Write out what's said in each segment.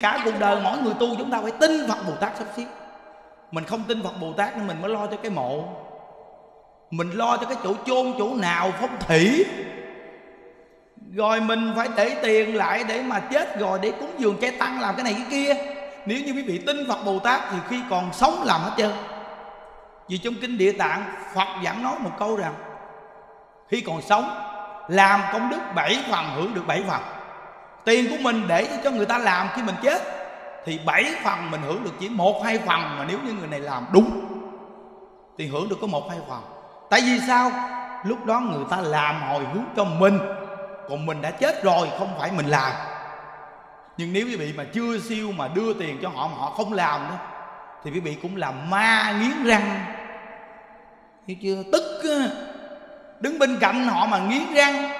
cả cuộc đời mỗi người tu chúng ta phải tin phật bồ tát sắp xếp. Mình không tin phật bồ tát nên mình mới lo cho cái mộ. Mình lo cho cái chỗ chôn, chỗ nào phong thủy. Rồi mình phải để tiền lại để mà chết rồi để cúng dường trái tăng làm cái này cái kia. Nếu như quý vị tin phật bồ tát thì khi còn sống làm hết trơn. Vì trong kinh địa tạng, phật giảng nói một câu rằng, khi còn sống, làm công đức bảy phần hưởng được bảy phần tiền của mình để cho người ta làm khi mình chết, thì bảy phần mình hưởng được chỉ một hai phần mà nếu như người này làm đúng thì hưởng được có một hai phần. Tại vì sao? Lúc đó người ta làm hồi hướng cho mình, còn mình đã chết rồi, không phải mình làm. Nhưng nếu quý vị mà chưa siêu mà đưa tiền cho họ mà họ không làm đó, thì quý vị cũng làm ma nghiến răng. Hiểu chưa? Tức đứng bên cạnh họ mà nghiến răng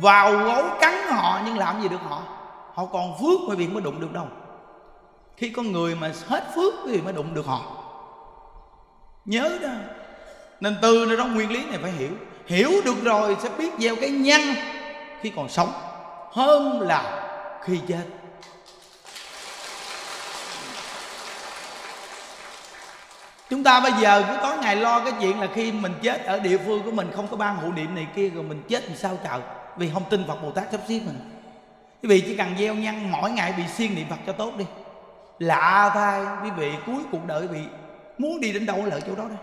vào gấu cắn họ nhưng làm gì được họ? Họ còn phước quý vị mới đụng được đâu. Khi con người mà hết phước quý vị mới đụng được họ. Nhớ đó. Nên từ nơi đó nguyên lý này phải hiểu. Hiểu được rồi sẽ biết gieo cái nhân khi còn sống. Hơn là khi chết. Chúng ta bây giờ cứ tối ngày lo cái chuyện là khi mình chết ở địa phương của mình không có ban hộ niệm này kia, rồi mình chết làm sao trời? Vì không tin phật bồ tát sắp xếp mình. Quý vị chỉ cần gieo nhân, mỗi ngày bị siêng niệm phật cho tốt đi. Lạ thay, quý vị, cuối cuộc đời quý vị muốn đi đến đâu lợi chỗ đó đây.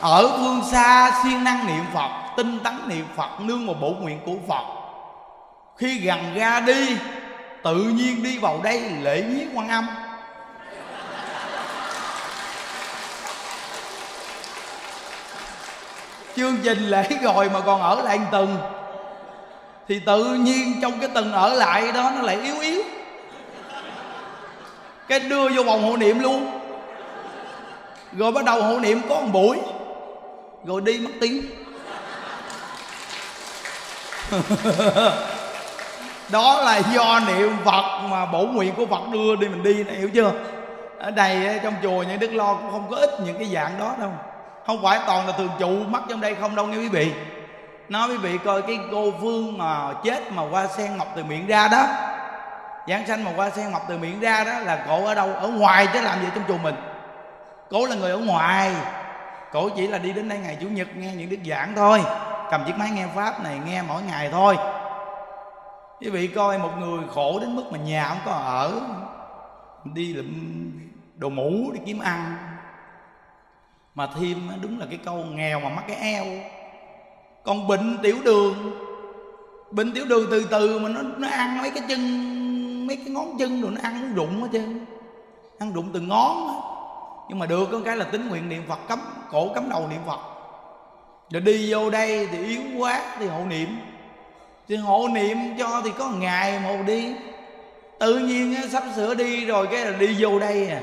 Ở phương xa siêng năng niệm phật, tinh tấn niệm phật, nương một bổ nguyện của phật. Khi gần ra đi, tự nhiên đi vào đây, lễ viếng quan âm. Chương trình lễ rồi mà còn ở lại một tuần. Thì tự nhiên trong cái tuần ở lại đó nó lại yếu yếu. Cái đưa vô vòng hộ niệm luôn. Rồi bắt đầu hộ niệm có một buổi. Rồi đi mất tiếng. Đó là do niệm phật mà bổ nguyện của phật đưa đi mình đi này hiểu chưa? Ở đây trong chùa những đức lo cũng không có ít những cái dạng đó đâu không phải toàn là thường trụ mắc trong đây không đâu nghe quý vị. Nói quý vị coi cái cô phương mà chết mà qua sen mọc từ miệng ra đó. Giảng sanh mà qua sen mọc từ miệng ra đó là cổ ở đâu? Ở ngoài chứ làm gì trong chùa mình. Cổ là người ở ngoài. Cổ chỉ là đi đến đây ngày chủ nhật nghe những đức giảng thôi. Cầm chiếc máy nghe pháp này nghe mỗi ngày thôi. Quý vị coi một người khổ đến mức mà nhà không có ở. Đi lụm đồ mũ, đi kiếm ăn mà thêm đúng là cái câu nghèo mà mắc cái eo. Còn bệnh tiểu đường bệnh tiểu đường từ từ mà nó nó ăn mấy cái chân, mấy cái ngón chân rồi nó ăn nó rụng hết trơn. Ăn rụng từ ngón đó. nhưng mà được có cái là tính nguyện niệm phật cấm, cổ cấm đầu niệm phật. Rồi đi vô đây thì yếu quá thì hộ niệm. Thì hộ niệm cho thì có ngày một đi. Tự nhiên sắp sửa đi rồi cái là đi vô đây à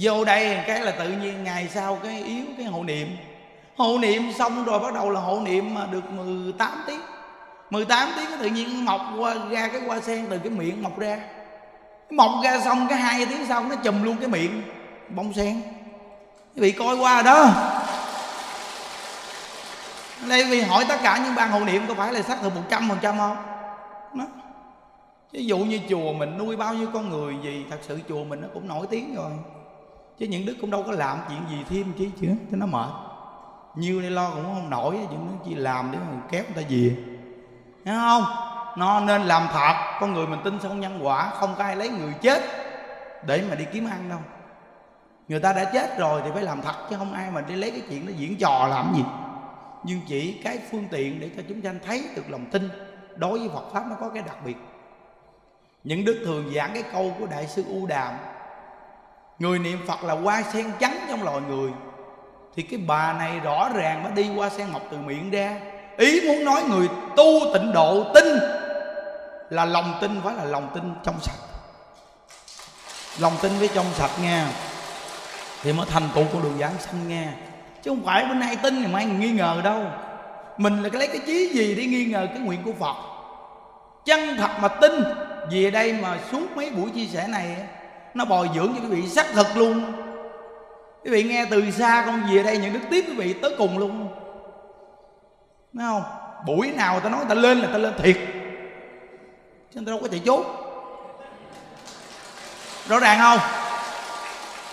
vô đây cái là tự nhiên ngày sau cái yếu cái hộ niệm. Hộ niệm xong rồi bắt đầu là hộ niệm mà được 18 tiếng. 18 tiếng tự nhiên mọc qua, ra cái hoa sen từ cái miệng mọc ra. Mọc ra xong cái hai tiếng sau nó chùm luôn cái miệng, bông sen. Bị coi qua đó. Đây vì hỏi tất cả những ban hộ niệm có phải là xác thực một trăm phần trăm không? Đó. ví dụ như chùa mình nuôi bao nhiêu con người gì, thật sự chùa mình nó cũng nổi tiếng rồi chứ những đức cũng đâu có làm chuyện gì thêm chứ chứ cho nó mệt. Nhiều đây lo cũng không nổi những đức chỉ làm để mà kéo người ta về. Thấy không? Nó nên làm thật, con người mình tin sâu nhân quả, không có ai lấy người chết để mà đi kiếm ăn đâu. Người ta đã chết rồi thì phải làm thật, chứ không ai mà đi lấy cái chuyện nó diễn trò làm gì. Nhưng chỉ cái phương tiện để cho chúng sanh thấy được lòng tin đối với Phật pháp nó có cái đặc biệt. Những đức thường giảng cái câu của đại sư U Đàm người niệm Phật là hoa sen trắng trong loài người. Thì cái bà này rõ ràng nó đi qua sen ngọc từ miệng ra. Ý muốn nói người tu tịnh độ tin là lòng tin phải là lòng tin trong sạch. Lòng tin với trong sạch nha. Thì mới thành tựu con đường giảng sanh nha. Chứ không phải bên nay tin thì mai nghi ngờ đâu. Mình là cái lấy cái chí gì để nghi ngờ cái nguyện của phật? Chân thật mà tin, về đây mà suốt mấy buổi chia sẻ này nó bồi dưỡng cho quý vị xác thực luôn. Quý vị nghe từ xa con về đây những đức tiếp quý vị tới cùng luôn. Thấy không? Buổi nào ta nói ta lên là ta lên thiệt. Chứ ta đâu có chạy trốn rõ ràng không?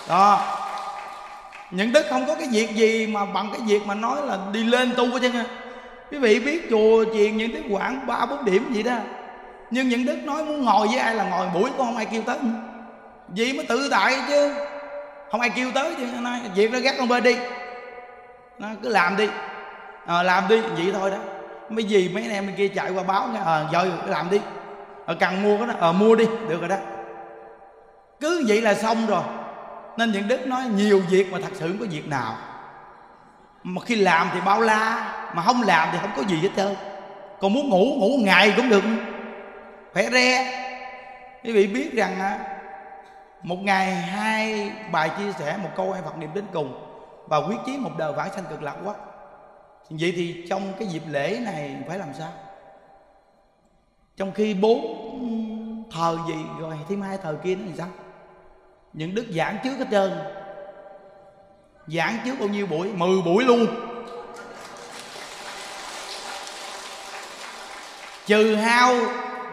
Đó. Những đức không có cái việc gì mà bằng cái việc mà nói là đi lên tu chứ nha quý vị biết chùa chiền những đức khoảng ba bốn điểm gì đó. Nhưng những đức nói muốn ngồi với ai là ngồi, buổi cũng không ai kêu tới vì mới tự tại chứ? Không ai kêu tới chứ. Nói việc nó gắt con bên đi. Nó cứ làm đi. À, làm đi. Vậy thôi đó. Mấy gì mấy anh em bên kia chạy qua báo nghe ờ à, rồi làm đi. À, cần mua cái đó. Ờ mua đi. Được rồi đó. Cứ vậy là xong rồi. Nên những đức nói nhiều việc mà thật sự không có việc nào. Mà khi làm thì bao la mà không làm thì không có gì hết trơn. Còn muốn ngủ ngủ ngày cũng được. Khỏe re. Quý vị biết rằng một ngày hai bài chia sẻ, một câu hai phật niệm đến cùng và quyết chí một đời vãng sanh cực lạc quá. Vậy thì trong cái dịp lễ này phải làm sao? Trong khi bốn thờ gì rồi, thêm hai thờ kia nó làm sao? Những đức giảng trước hết trơn. Giảng trước bao nhiêu buổi? Mười buổi luôn. Trừ hao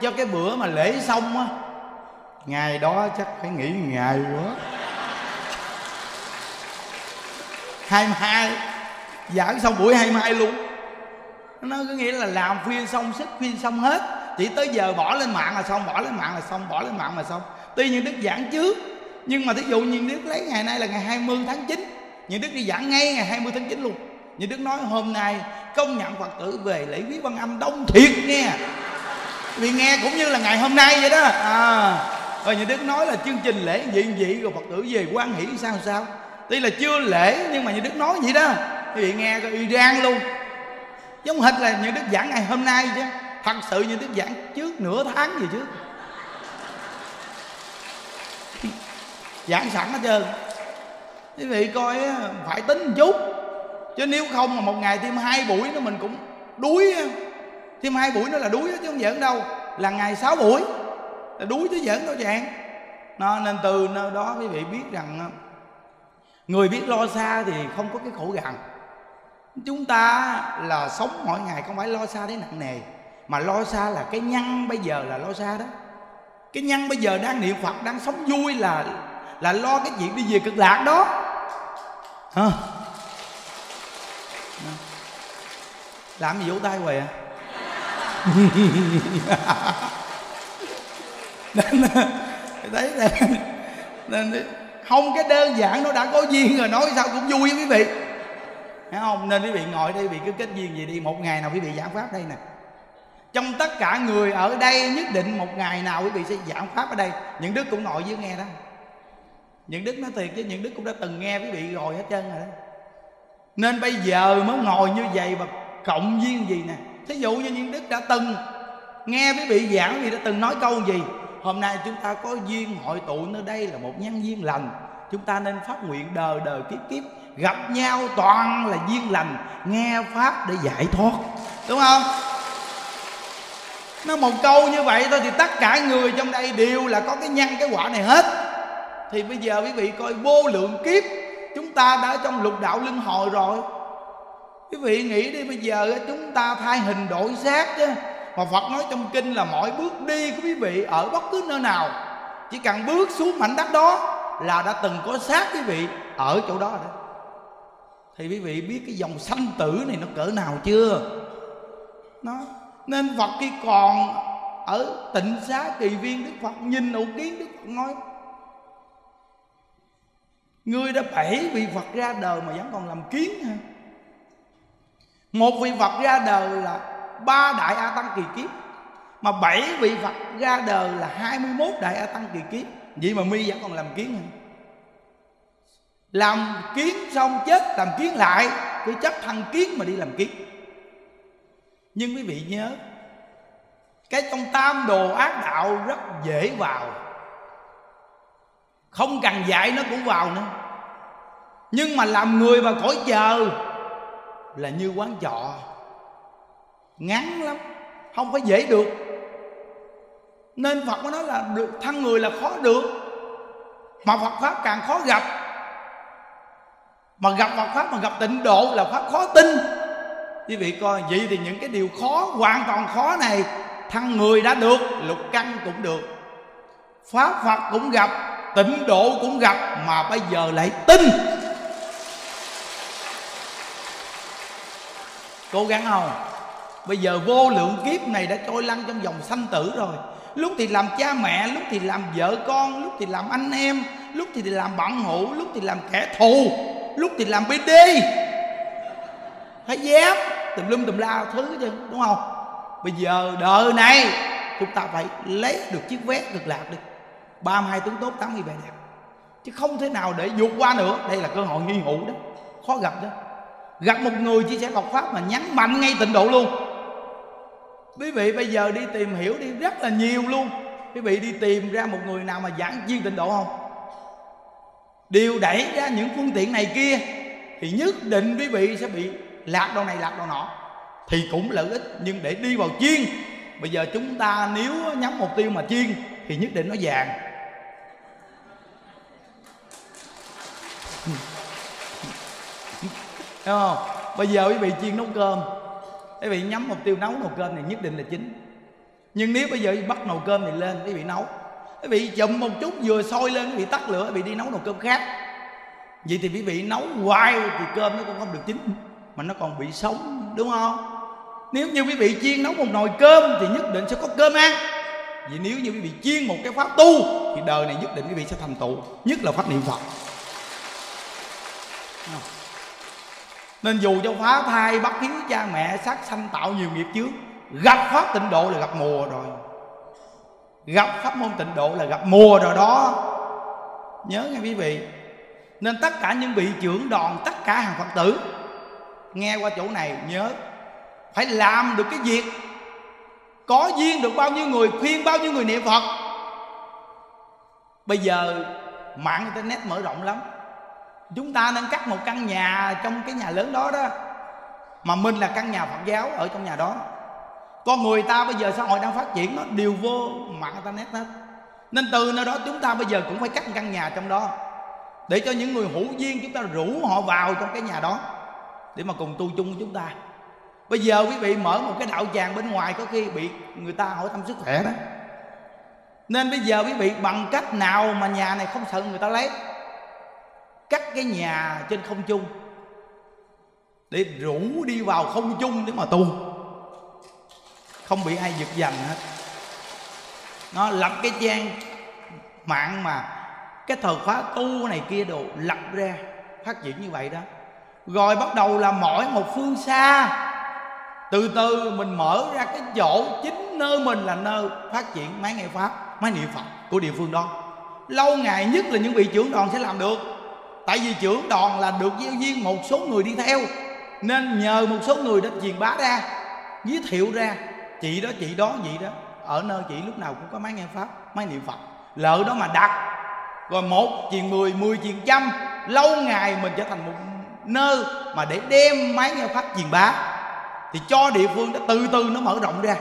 cho cái bữa mà lễ xong á ngày đó chắc phải nghỉ ngày quá. Hai hai, giảng xong buổi hai mai luôn. Nó có nghĩa là làm phiên xong sức phiên xong hết. Chỉ tới giờ bỏ lên mạng là xong, bỏ lên mạng là xong, bỏ lên mạng là xong. Tuy nhiên đức giảng trước, nhưng mà thí dụ như đức lấy ngày nay là ngày 20 tháng 9 những đức đi giảng ngay ngày 20 tháng 9 luôn. Những đức nói hôm nay, công nhận phật tử về lễ quý văn âm đông thiệt nghe. Vì nghe cũng như là ngày hôm nay vậy đó. À rồi những đức nói là chương trình lễ gì gì rồi phật tử về quan hỷ sao sao? Tuy là chưa lễ, nhưng mà nhà đức nói vậy đó. Quý vị nghe coi iran luôn. Giống hệt là nhà đức giảng ngày hôm nay chứ. Thật sự như đức giảng trước nửa tháng gì trước giảng sẵn hết trơn. Quý vị coi phải tính một chút. Chứ nếu không mà một ngày thêm hai buổi nữa mình cũng đuối thêm hai buổi nữa là đuối chứ không giỡn đâu. Là ngày sáu buổi đuối chứ giỡn đâu chàng. Nó nên từ nơi đó quý vị biết rằng ờ, người biết lo xa thì không có cái khổ gần chúng ta là sống mỗi ngày không phải lo xa đến nặng nề, mà lo xa là cái nhân bây giờ là lo xa đó. Cái nhân bây giờ đang niệm phật, đang sống vui là là lo cái chuyện đi về cực lạc đó. Hả? Làm gì vỗ tay hoài à? nên thấy là nên không cái đơn giản nó đã có duyên rồi, nói sao cũng vui quý vị. Thấy không? Nên quý vị ngồi đây vì cứ kết duyên gì đi. Một ngày nào quý vị giảng pháp đây nè. Trong tất cả người ở đây, nhất định một ngày nào quý vị sẽ giảng pháp ở đây. Những đức cũng ngồi dưới nghe đó. Những đức nói thiệt chứ, những đức cũng đã từng nghe quý vị rồi hết trơn rồi đó. Nên bây giờ mới ngồi như vậy và cộng duyên gì nè? Thí dụ như những đức đã từng nghe quý vị giảng quý vị đã từng nói câu gì? Hôm nay chúng ta có duyên hội tụ nơi đây là một nhân duyên lành. Chúng ta nên phát nguyện đời đời kiếp kiếp, gặp nhau toàn là duyên lành, nghe pháp để giải thoát. Đúng không? Nó một câu như vậy thôi thì tất cả người trong đây đều là có cái nhân cái quả này hết. Thì bây giờ quý vị coi vô lượng kiếp, chúng ta đã trong lục đạo luân hồi rồi. Quý vị nghĩ đi, bây giờ chúng ta thay hình đổi xác chứ mà Phật nói trong kinh là mọi bước đi của quý vị ở bất cứ nơi nào, chỉ cần bước xuống mảnh đất đó là đã từng có xác quý vị ở chỗ đó rồi. Thì quý vị biết cái dòng sanh tử này nó cỡ nào chưa? Nó, nên Phật khi còn ở tịnh xá kỳ viên, Đức Phật nhìn ủ kiến, Đức Phật nói, Ngươi đã bảy vị Phật ra đời mà vẫn còn làm kiến hả? Một vị Phật ra đời là ba đại A Tăng kỳ kiếp. Mà bảy vị Phật ra đời là 21 đại A Tăng kỳ kiếp. Vậy mà mi vẫn còn làm kiến hả? Làm kiến xong chết, làm kiến lại, Cứ chấp thân kiến mà đi làm kiến Nhưng quý vị nhớ, Cái trong tam đồ ác đạo rất dễ vào. Không cần dạy nó cũng vào nữa. Nhưng mà làm người và cõi chờ Là như quán trọ ngắn lắm, không có dễ được. Nên phật mới nói là được, thân người là khó được. Mà phật pháp càng khó gặp. Mà gặp phật pháp mà gặp tịnh độ là pháp khó tin. Quý vị coi, vậy thì những cái điều khó, hoàn toàn khó này thăng người đã được, lục căn cũng được. Pháp phật cũng gặp, tịnh độ cũng gặp, mà bây giờ lại tin. Cố gắng không? Bây giờ vô lượng kiếp này đã trôi lăn trong dòng sanh tử rồi. Lúc thì làm cha mẹ, lúc thì làm vợ con, lúc thì làm anh em, lúc thì làm bạn hữu, lúc thì làm kẻ thù, lúc thì làm bd phải dép, tùm lum tùm la thứ chứ đúng không? Bây giờ đời này, chúng ta phải lấy được chiếc vé cực lạc đi. 32 tuấn tốt 80 vẻ đẹp. Chứ không thể nào để vượt qua nữa. Đây là cơ hội nghi ngụ đó. Khó gặp đó. Gặp một người chia sẻ Phật pháp mà nhắn mạnh ngay tịnh độ luôn quý vị, bây giờ đi tìm hiểu đi, rất là nhiều luôn. Quý vị đi tìm ra một người nào mà giảng viên tịnh độ không? Điều đẩy ra những phương tiện này kia thì nhất định quý vị sẽ bị lạc đâu này, lạc đâu nọ. Thì cũng lợi ích, nhưng để đi vào chiên. Bây giờ chúng ta nếu nhắm mục tiêu mà chiên thì nhất định nó vàng. Đúng không? Bây giờ quý vị chiên nấu cơm. Quý vị nhắm mục tiêu nấu nồi cơm này nhất định là chính. Nhưng nếu bây giờ bắt nồi cơm này lên Quý vị nấu. Quý vị chậm một chút, vừa sôi lên Quý vị tắt lửa Quý vị đi nấu nồi cơm khác. Vậy thì quý vị nấu hoài Thì cơm nó cũng không được chín, Mà nó còn bị sống, đúng không? Nếu như quý vị chiên nấu một nồi cơm Thì nhất định sẽ có cơm ăn. Vì nếu như quý vị chiên một cái pháp tu Thì đời này nhất định quý vị sẽ thành tựu, Nhất là pháp niệm Phật nên dù cho phá thai, bắt hiếu cha mẹ, sát sanh tạo nhiều nghiệp chướng, gặp pháp tịnh độ là gặp mùa rồi. Gặp pháp môn tịnh độ là gặp mùa rồi đó. Nhớ nghe quý vị. Nên tất cả những vị trưởng đoàn, tất cả hàng phật tử, nghe qua chỗ này, nhớ. Phải làm được cái việc có duyên được bao nhiêu người, khuyên bao nhiêu người niệm phật. Bây giờ mạng internet mở rộng lắm chúng ta nên cắt một căn nhà trong cái nhà lớn đó đó. Mà mình là căn nhà phật giáo ở trong nhà đó. Con người ta bây giờ xã hội đang phát triển nó đều vô mạng internet hết. Nên từ nơi đó chúng ta bây giờ cũng phải cắt một căn nhà trong đó. Để cho những người hữu duyên chúng ta rủ họ vào trong cái nhà đó. Để mà cùng tu chung với chúng ta. Bây giờ quý vị mở một cái đạo tràng bên ngoài có khi bị người ta hỏi thăm sức khỏe đó. Nên bây giờ quý vị bằng cách nào mà nhà này không sợ người ta lấy? Cắt cái nhà trên không trung để rủ đi vào không trung để mà tu. Không bị ai giật giành hết. Nó lập cái trang mạng mà cái thời khóa tu này kia đồ lập ra, phát triển như vậy đó. Rồi bắt đầu là mỗi một phương xa, từ từ mình mở ra cái chỗ chính nơi mình là nơi phát triển máy nghe pháp, máy niệm phật của địa phương đó. Lâu ngày nhất là những vị trưởng đoàn sẽ làm được tại vì trưởng đoàn là được gieo duyên một số người đi theo. Nên nhờ một số người đã truyền bá ra, giới thiệu ra. Chị đó chị đó, vậy đó. Ở nơi chị lúc nào cũng có máy nghe pháp, máy niệm phật. Lỡ đó mà đặt, rồi một truyền mười mười truyền trăm, lâu ngày mình trở thành một nơi mà để đem máy nghe pháp truyền bá. Thì cho địa phương đó từ từ nó mở rộng ra.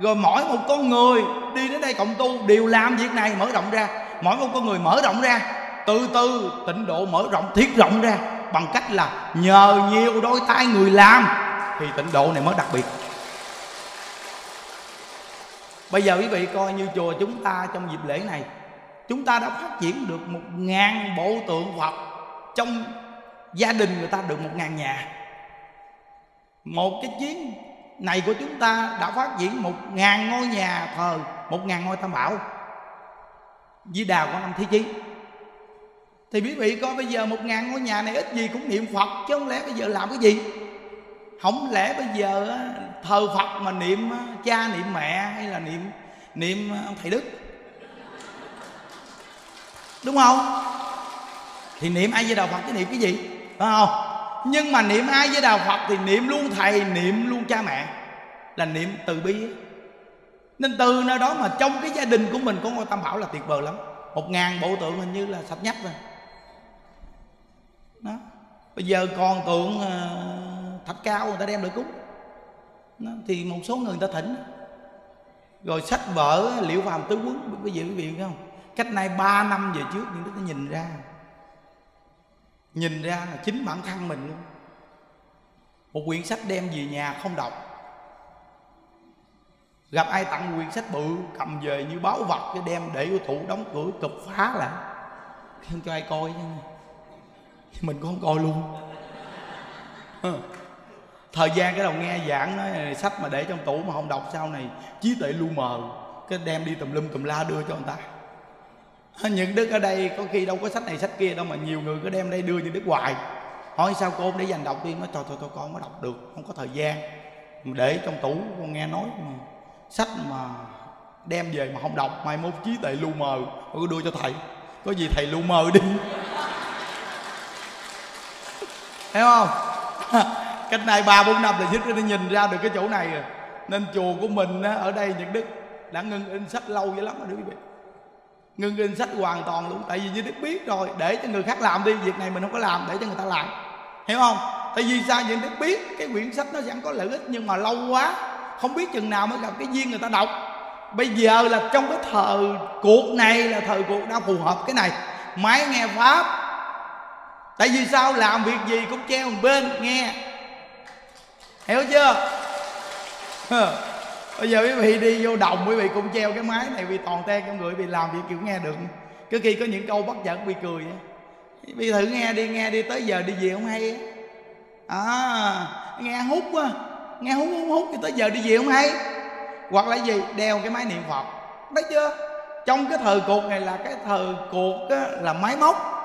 Rồi mỗi một con người đi đến đây cộng tu đều làm việc này mở rộng ra. Mỗi một con người mở rộng ra từ từ, tịnh độ mở rộng, thiết rộng ra, bằng cách là nhờ nhiều đôi tay người làm, thì tịnh độ này mới đặc biệt. Bây giờ quý vị coi như chùa chúng ta trong dịp lễ này, chúng ta đã phát triển được một ngàn bộ tượng phật, trong gia đình người ta được một ngàn nhà. Một cái chuyến này của chúng ta đã phát triển một ngàn ngôi nhà thờ, một ngàn ngôi tam bảo. Di đà của năm thế chí thì quý vị coi bây giờ một ngàn ngôi nhà này ít gì cũng niệm phật, chứ không lẽ bây giờ làm cái gì? Không lẽ bây giờ thờ phật mà niệm cha niệm mẹ hay là niệm niệm ông thầy đức? Đúng không? Thì niệm ai với đạo phật chứ niệm cái gì? Phải không? Nhưng mà niệm ai với đạo phật thì niệm luôn thầy, niệm luôn cha mẹ, là niệm từ bi. Nên từ nơi đó mà trong cái gia đình của mình có ngôi tam bảo là tuyệt vời lắm. Một ngàn bộ tượng hình như là sạch nhất rồi bây giờ còn tượng ờ, thạch cao người ta đem lại cúng. Thì một số người người ta thỉnh. Rồi sách vở, liệu phàm tứ quấn. Quý vị quý vị không? Cách nay 3 năm về trước, những đứa ta nhìn ra. Nhìn ra là chính bản thân mình luôn. Một quyển sách đem về nhà không đọc. Gặp ai tặng quyển sách bự, cầm về như báo vật, cái đem để vô tủ đóng cửa cụp phá lại. Không cho ai coi chứ mình cũng không coi luôn. Thời gian cái đầu nghe giảng nói sách mà để trong tủ mà không đọc sau này trí tuệ lu mờ. Cái đem đi tùm lum tùm la đưa cho người ta. Những đức ở đây có khi đâu có sách này sách kia đâu mà nhiều người cứ đem đây đưa những đức hoài. Hỏi sao cô để dành đọc đi? Nói, thôi thôi thôi, con mới đọc được, không có thời gian. Để trong tủ, con nghe nói mà. Sách mà đem về mà không đọc, mai mốt trí tuệ lu mờ tôi đưa cho thầy. Có gì thầy lu mờ đi? Hiểu không? Cách này ba bốn năm là dứt nó nhìn ra được cái chỗ này rồi. Nên chùa của mình á, ở đây những đức đã ngưng in sách lâu dữ lắm rồi quý vị. Ngưng in sách hoàn toàn luôn tại vì như đức biết rồi để cho người khác làm đi việc này mình không có làm để cho người ta làm. Hiểu không? Tại vì sao những đức biết cái quyển sách nó sẵn có lợi ích nhưng mà lâu quá không biết chừng nào mới gặp cái duyên người ta đọc. Bây giờ là trong cái thời cuộc này là thời cuộc đã phù hợp cái này. Máy nghe pháp tại vì sao? Làm việc gì cũng treo một bên nghe. Hiểu chưa? Bây giờ quý vị đi vô đồng quý vị cũng treo cái máy này vì toàn ten trong người bị làm việc kiểu nghe được. Cứ khi có những câu bất chợt bị cười. Bị thử nghe đi nghe đi tới giờ đi về không hay à nghe hút quá. Nghe hút hút hút thì tới giờ đi về không hay. Hoặc là gì? Đeo cái máy niệm phật. Thấy chưa? Trong cái thời cuộc này là cái thời cuộc á, là máy móc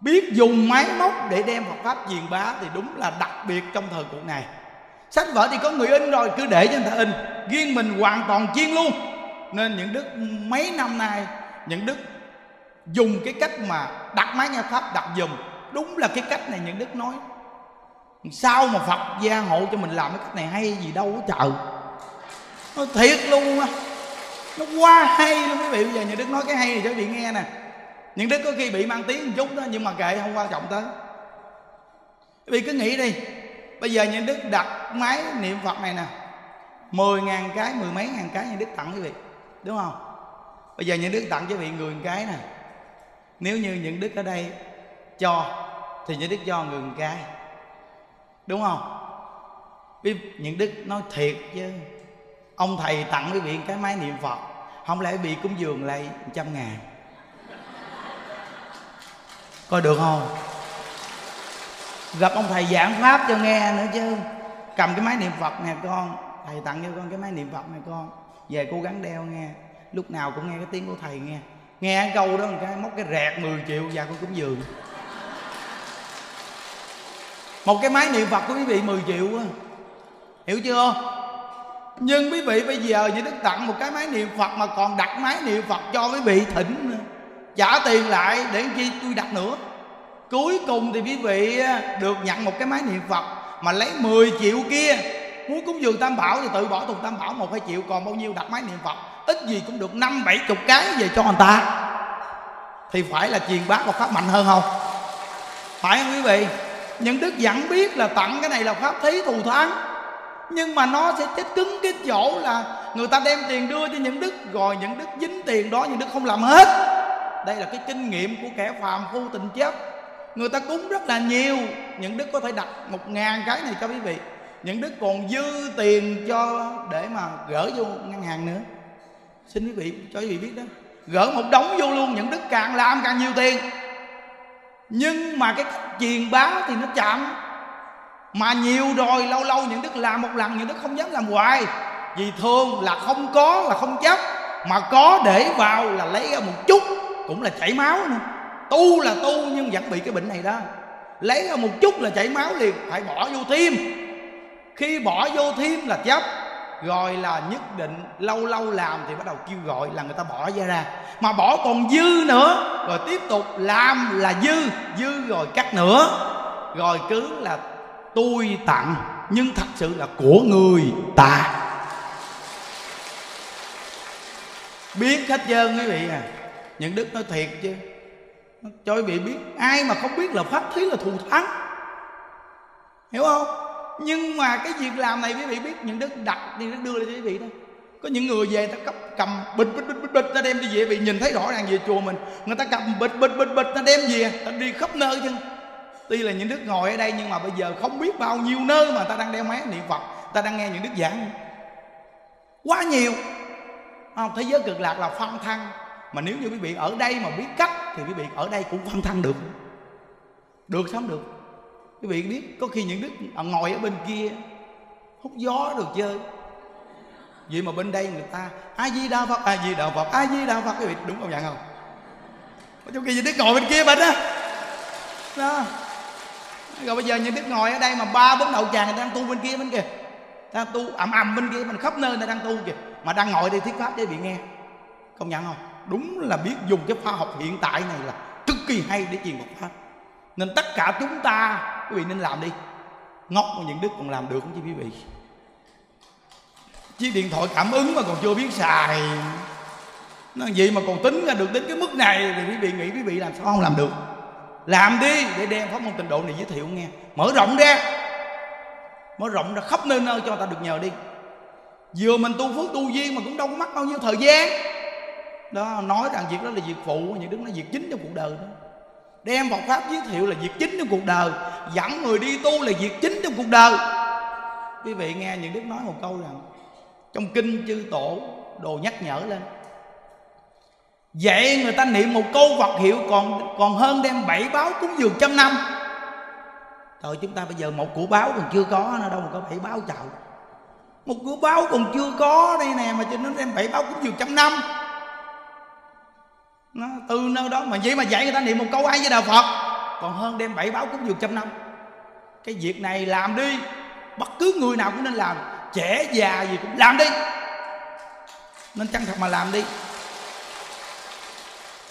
biết dùng máy móc để đem Phật pháp truyền bá thì đúng là đặc biệt trong thời cuộc này. Sách vở thì có người in rồi, cứ để cho người ta in. Riêng mình hoàn toàn chiên luôn. Nên những đức mấy năm nay, những đức dùng cái cách mà đặt máy nghe pháp, đặt dùm đúng là cái cách này những đức nói. Sao mà phật gia hộ cho mình làm cái cách này hay gì đâu có nó thiệt luôn á. Nó quá hay luôn, quý vị. Bây giờ những đức nói cái hay thì cho quý vị nghe nè những đức có khi bị mang tiếng một chút đó, nhưng mà kệ, không quan trọng tới. Vì cứ nghĩ đi. Bây giờ những đức đặt máy niệm phật này nè. Mười ngàn cái, mười mấy ngàn cái những đức tặng quý vị, đúng không? Bây giờ những đức tặng cho vị người một cái nè. Nếu như những đức ở đây cho, thì những đức cho người một cái, đúng không? Biết những đức nói thiệt chứ. Ông thầy tặng quý vị cái máy niệm phật, không lẽ bị cúng dường lại trăm ngàn? Coi được không? Gặp ông thầy giảng pháp cho nghe nữa chứ. Cầm cái máy niệm phật nè, con. Thầy tặng cho con cái máy niệm phật nè, con. Về cố gắng đeo nghe. Lúc nào cũng nghe cái tiếng của thầy nghe. Nghe câu đó một cái, móc cái rẹt 10 triệu và con cúng dường. Một cái máy niệm phật của quý vị 10 triệu á. Hiểu chưa? Nhưng quý vị bây giờ như đức tặng một cái máy niệm phật mà còn đặt máy niệm phật cho quý vị thỉnh trả tiền lại để chi tôi đặt nữa. Cuối cùng thì quý vị được nhận một cái máy niệm phật mà lấy 10 triệu kia. Muốn cúng dường tam bảo thì tự bỏ thùng tam bảo một hai triệu, còn bao nhiêu đặt máy niệm phật, ít gì cũng được năm, bảy chục cái về cho người ta. Thì phải là truyền bá một pháp mạnh hơn không? Phải không quý vị? Những đức dẫn biết là tặng cái này là pháp thí thù thắng. Nhưng mà nó sẽ chết cứng cái chỗ là người ta đem tiền đưa cho những đức, rồi những đức dính tiền đó, những đức không làm hết đây là cái kinh nghiệm của kẻ phàm phu tình chấp người ta cúng rất là nhiều, những đức có thể đặt một ngàn cái này cho quý vị. Những đức còn dư tiền cho để mà gỡ vô ngân hàng nữa. Xin quý vị, cho quý vị biết đó. Gỡ một đống vô luôn, những đức càng làm càng nhiều tiền. Nhưng mà cái truyền bá thì nó chậm mà nhiều rồi lâu lâu những đức làm một lần, những đức không dám làm hoài. Vì thường là không có, là không chấp. Mà có để vào là lấy ra một chút cũng là chảy máu nữa. Tu là tu nhưng vẫn bị cái bệnh này đó. Lấy ra một chút là chảy máu liền, phải bỏ vô thêm. Khi bỏ vô thêm là chấp rồi là nhất định, lâu lâu làm thì bắt đầu kêu gọi là người ta bỏ ra ra. Mà bỏ còn dư nữa, rồi tiếp tục làm là dư dư rồi cắt nữa. Rồi cứ là tôi tặng, nhưng thật sự là của người ta. Biết hết trơn quý vị à những đức nói thiệt chứ. Cho quý vị biết. Ai mà không biết là pháp thí là thù thắng. Hiểu không? Nhưng mà cái việc làm này quý vị biết những đức đặt đi nó đưa lên cho quý vị thôi. Có những người về ta cấp cầm bịch bịch bịch bịch, bịch ta đem đi về. Bị nhìn thấy rõ ràng về chùa mình. Người ta cầm bịch bịch bịch bịch ta đem về. Ta đi khắp nơi chứ. Tuy là những đức ngồi ở đây nhưng mà bây giờ không biết bao nhiêu nơi mà ta đang đeo máy niệm phật. Ta đang nghe những đức giảng. Quá nhiều. Không thế giới cực lạc là phân thăng mà nếu như quý vị ở đây mà biết cách, thì quý vị ở đây cũng phân thăng được. Được sao không được? Quý vị biết, có khi những đức à, ngồi ở bên kia, hút gió được chơi. Vậy mà bên đây người ta, a di đà phật, a di đà phật, a di đà phật, quý vị đúng không dạng không? Trong khi những đức ngồi bên kia bệnh á, đó. Rồi bây giờ những đức ngồi ở đây mà ba bốn đầu chàng người ta đang tu bên kia bên kia đang tu ầm ầm bên kia, mình khắp nơi người ta đang tu kìa. Mà đang ngồi đây thuyết pháp để bị nghe. Công nhận không? Đúng là biết dùng cái khoa học hiện tại này là cực kỳ hay để truyền Phật pháp. Nên tất cả chúng ta, quý vị nên làm đi. Ngốc mà những đức còn làm được không chứ, quý vị? Chiếc điện thoại cảm ứng mà còn chưa biết xài. Nó gì mà còn tính ra được đến cái mức này thì quý vị nghĩ quý vị làm sao không làm được. Làm đi để đem pháp môn tịnh độ này giới thiệu nghe. Mở rộng ra. Mở rộng ra khắp nơi nơi cho người ta được nhờ đi. Vừa mình tu phước tu duyên mà cũng đâu có mất bao nhiêu thời gian đó, nói rằng việc đó là việc phụ, những đức nói việc chính trong cuộc đời đó. Đem Phật pháp giới thiệu là việc chính trong cuộc đời, dẫn người đi tu là việc chính trong cuộc đời. Quý vị nghe những đức nói một câu rằng, trong kinh chư tổ, đồ nhắc nhở lên. Vậy người ta niệm một câu Phật hiệu còn còn hơn đem bảy báo cúng dường trăm năm. Trời, chúng ta bây giờ một củ báo còn chưa có nó đâu mà có bảy báo chậu Một củ báo còn chưa có đây nè, mà cho nó đem bảy báo cúng dường trăm năm nó từ nơi đó mà vậy mà dạy người ta niệm một câu ai với đạo phật. Còn hơn đem bảy báo cúng dường trăm năm. Cái việc này làm đi, bất cứ người nào cũng nên làm. Trẻ già gì cũng làm đi. Nên chân thật mà làm đi.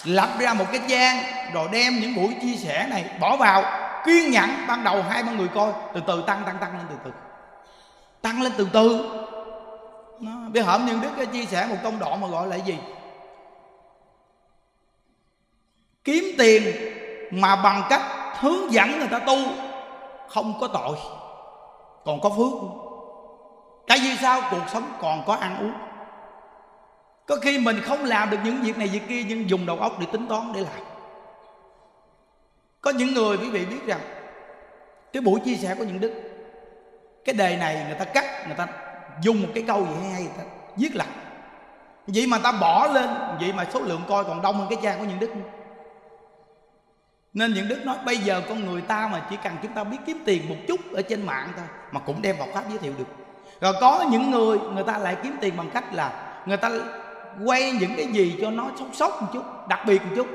Lập ra một cái trang rồi đem những buổi chia sẻ này bỏ vào, kiên nhẫn. Ban đầu hai ba người coi, từ từ tăng tăng tăng lên từ từ. Tăng lên từ từ. Nó bây hổm những đức chia sẻ một công đoạn mà gọi là gì? Kiếm tiền mà bằng cách hướng dẫn người ta tu không có tội, còn có phước. Tại vì sao? Cuộc sống còn có ăn uống. Có khi mình không làm được những việc này, việc kia, nhưng dùng đầu óc để tính toán, để làm. Có những người, quý vị biết rằng, cái buổi chia sẻ của những đức, cái đề này người ta cắt, người ta dùng một cái câu gì hay hay, người ta viết lại. Vậy mà ta bỏ lên, vậy mà số lượng coi còn đông hơn cái trang của những đức nên những đức nói, bây giờ con người ta mà chỉ cần chúng ta biết kiếm tiền một chút ở trên mạng thôi, mà cũng đem vào pháp giới thiệu được. Rồi có những người người ta lại kiếm tiền bằng cách là người ta quay những cái gì cho nó sốc sốc một chút, đặc biệt một chút.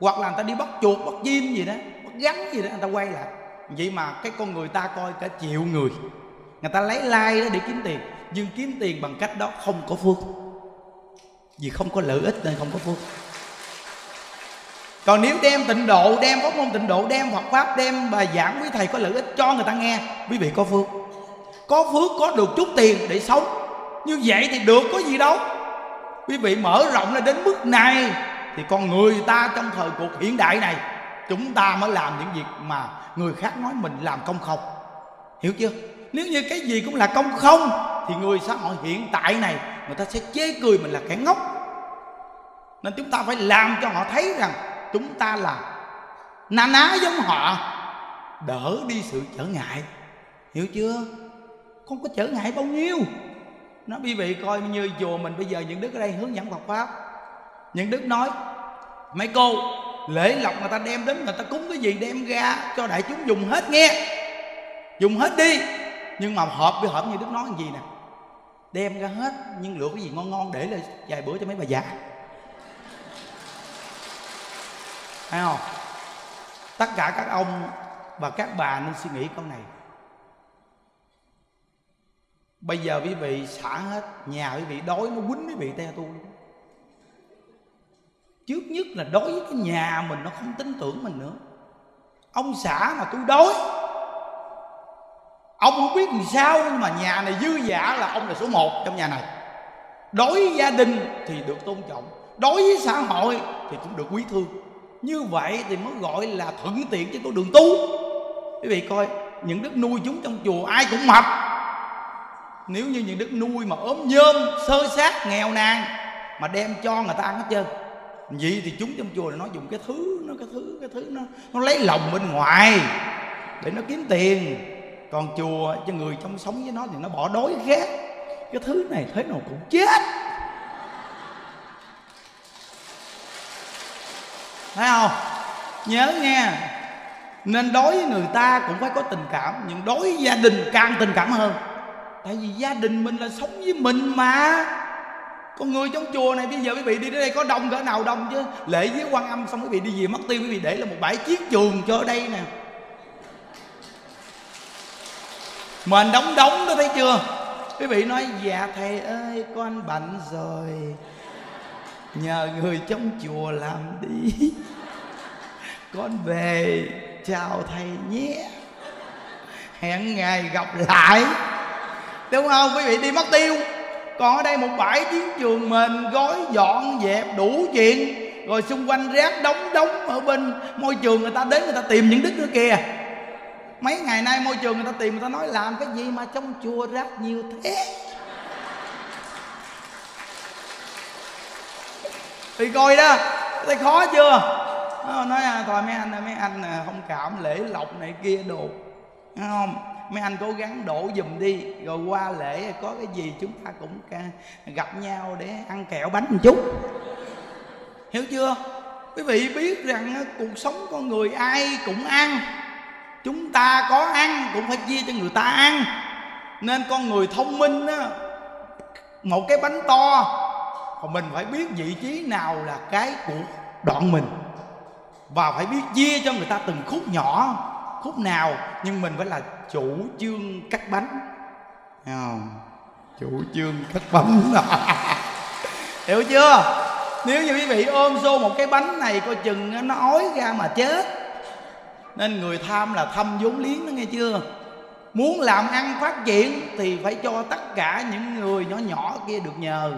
Hoặc là người ta đi bắt chuột, bắt chim gì đó, bắt gắn gì đó, người ta quay lại. Vậy mà cái con người ta coi cả triệu người người ta lấy like đó để kiếm tiền. Nhưng kiếm tiền bằng cách đó không có phước. Vì không có lợi ích nên không có phước còn nếu đem tịnh độ, đem pháp môn tịnh độ, đem phật pháp, đem bài giảng quý thầy có lợi ích cho người ta nghe, quý vị có phước. Có phước, có được chút tiền để sống. Như vậy thì được, có gì đâu. Quý vị mở rộng lên đến mức này thì con người ta trong thời cuộc hiện đại này, chúng ta mới làm những việc mà người khác nói mình làm công không. Hiểu chưa? Nếu như cái gì cũng là công không thì người xã hội hiện tại này, người ta sẽ chế cười mình là kẻ ngốc. Nên chúng ta phải làm cho họ thấy rằng chúng ta là na ná giống họ, đỡ đi sự trở ngại. Hiểu chưa? Không có trở ngại bao nhiêu. Nó quý vị coi như chùa mình bây giờ những đức ở đây hướng dẫn Phật pháp. Những đức nói, mấy cô, lễ lộc người ta đem đến, người ta cúng cái gì đem ra cho đại chúng dùng hết nghe. Dùng hết đi. Nhưng mà hợp với hợp như đức nói gì nè? Đem ra hết, nhưng lựa cái gì ngon ngon để lại vài bữa cho mấy bà già. Thấy không? Tất cả các ông và các bà nên suy nghĩ câu này. Bây giờ quý vị xả hết, nhà quý vị đói nó quýnh quý vị te tôi trước nhất là đối với cái nhà mình, nó không tin tưởng mình nữa. Ông xã mà tôi đói. Ông không biết làm sao, nhưng mà nhà này dư giả là ông là số một trong nhà này. Đối với gia đình thì được tôn trọng. Đối với xã hội thì cũng được quý thương như vậy thì mới gọi là thuận tiện cho con đường tu. Quý vị coi, những đức nuôi chúng trong chùa ai cũng mập. Nếu như những đức nuôi mà ốm nhôm sơ sát, nghèo nàn mà đem cho người ta ăn hết trơn, vậy thì chúng trong chùa là nó dùng cái thứ, nó cái thứ cái thứ nó nó lấy lòng bên ngoài để nó kiếm tiền. Còn chùa cho người trong sống với nó thì nó bỏ đói ghét. Cái thứ này thế nào cũng chết. Thấy không? Nhớ nghe. Nên đối với người ta cũng phải có tình cảm, nhưng đối với gia đình càng tình cảm hơn. Tại vì gia đình mình là sống với mình mà. Con người trong chùa này bây giờ quý vị đi đến đây có đông cỡ nào đông chứ? Lễ với quan âm xong quý vị đi về mất tiêu quý vị để là một bãi chiến trường cho ở đây nè. Mình đóng đóng đó thấy chưa? Quý vị nói dạ thầy ơi, con bệnh rồi nhờ người trong chùa làm đi. Con về, chào thầy nhé. Hẹn ngày gặp lại. Đúng không? Quý vị đi mất tiêu. Còn ở đây một bãi chiến trường mình gói dọn, dẹp đủ chuyện. Rồi xung quanh rác đóng đóng ở bên môi trường người ta đến người ta tìm những đức nữa kìa. Mấy ngày nay môi trường người ta tìm, người ta nói làm cái gì mà trong chùa rác nhiều thế? Thì coi đó thấy khó chưa? Nói à, thôi mấy anh mấy anh à, không cảm lễ lộc này kia đồ Đúng không? Mấy anh cố gắng đổ dùm đi rồi qua lễ có cái gì chúng ta cũng gặp nhau để ăn kẹo bánh một chút. Hiểu chưa? Quý vị biết rằng à, cuộc sống con người ai cũng ăn. Chúng ta có ăn cũng phải chia cho người ta ăn. Nên con người thông minh á một cái bánh to còn mình phải biết vị trí nào là cái của đoạn mình. Và phải biết chia cho người ta từng khúc nhỏ, khúc nào, nhưng mình phải là chủ trương cắt bánh. Không? Chủ trương cắt bánh. Hiểu chưa? Nếu như quý vị ôm xô một cái bánh này, coi chừng nó ói ra mà chết. Nên người tham là thâm vốn liếng đó nghe chưa? Muốn làm ăn phát triển thì phải cho tất cả những người nhỏ nhỏ kia được nhờ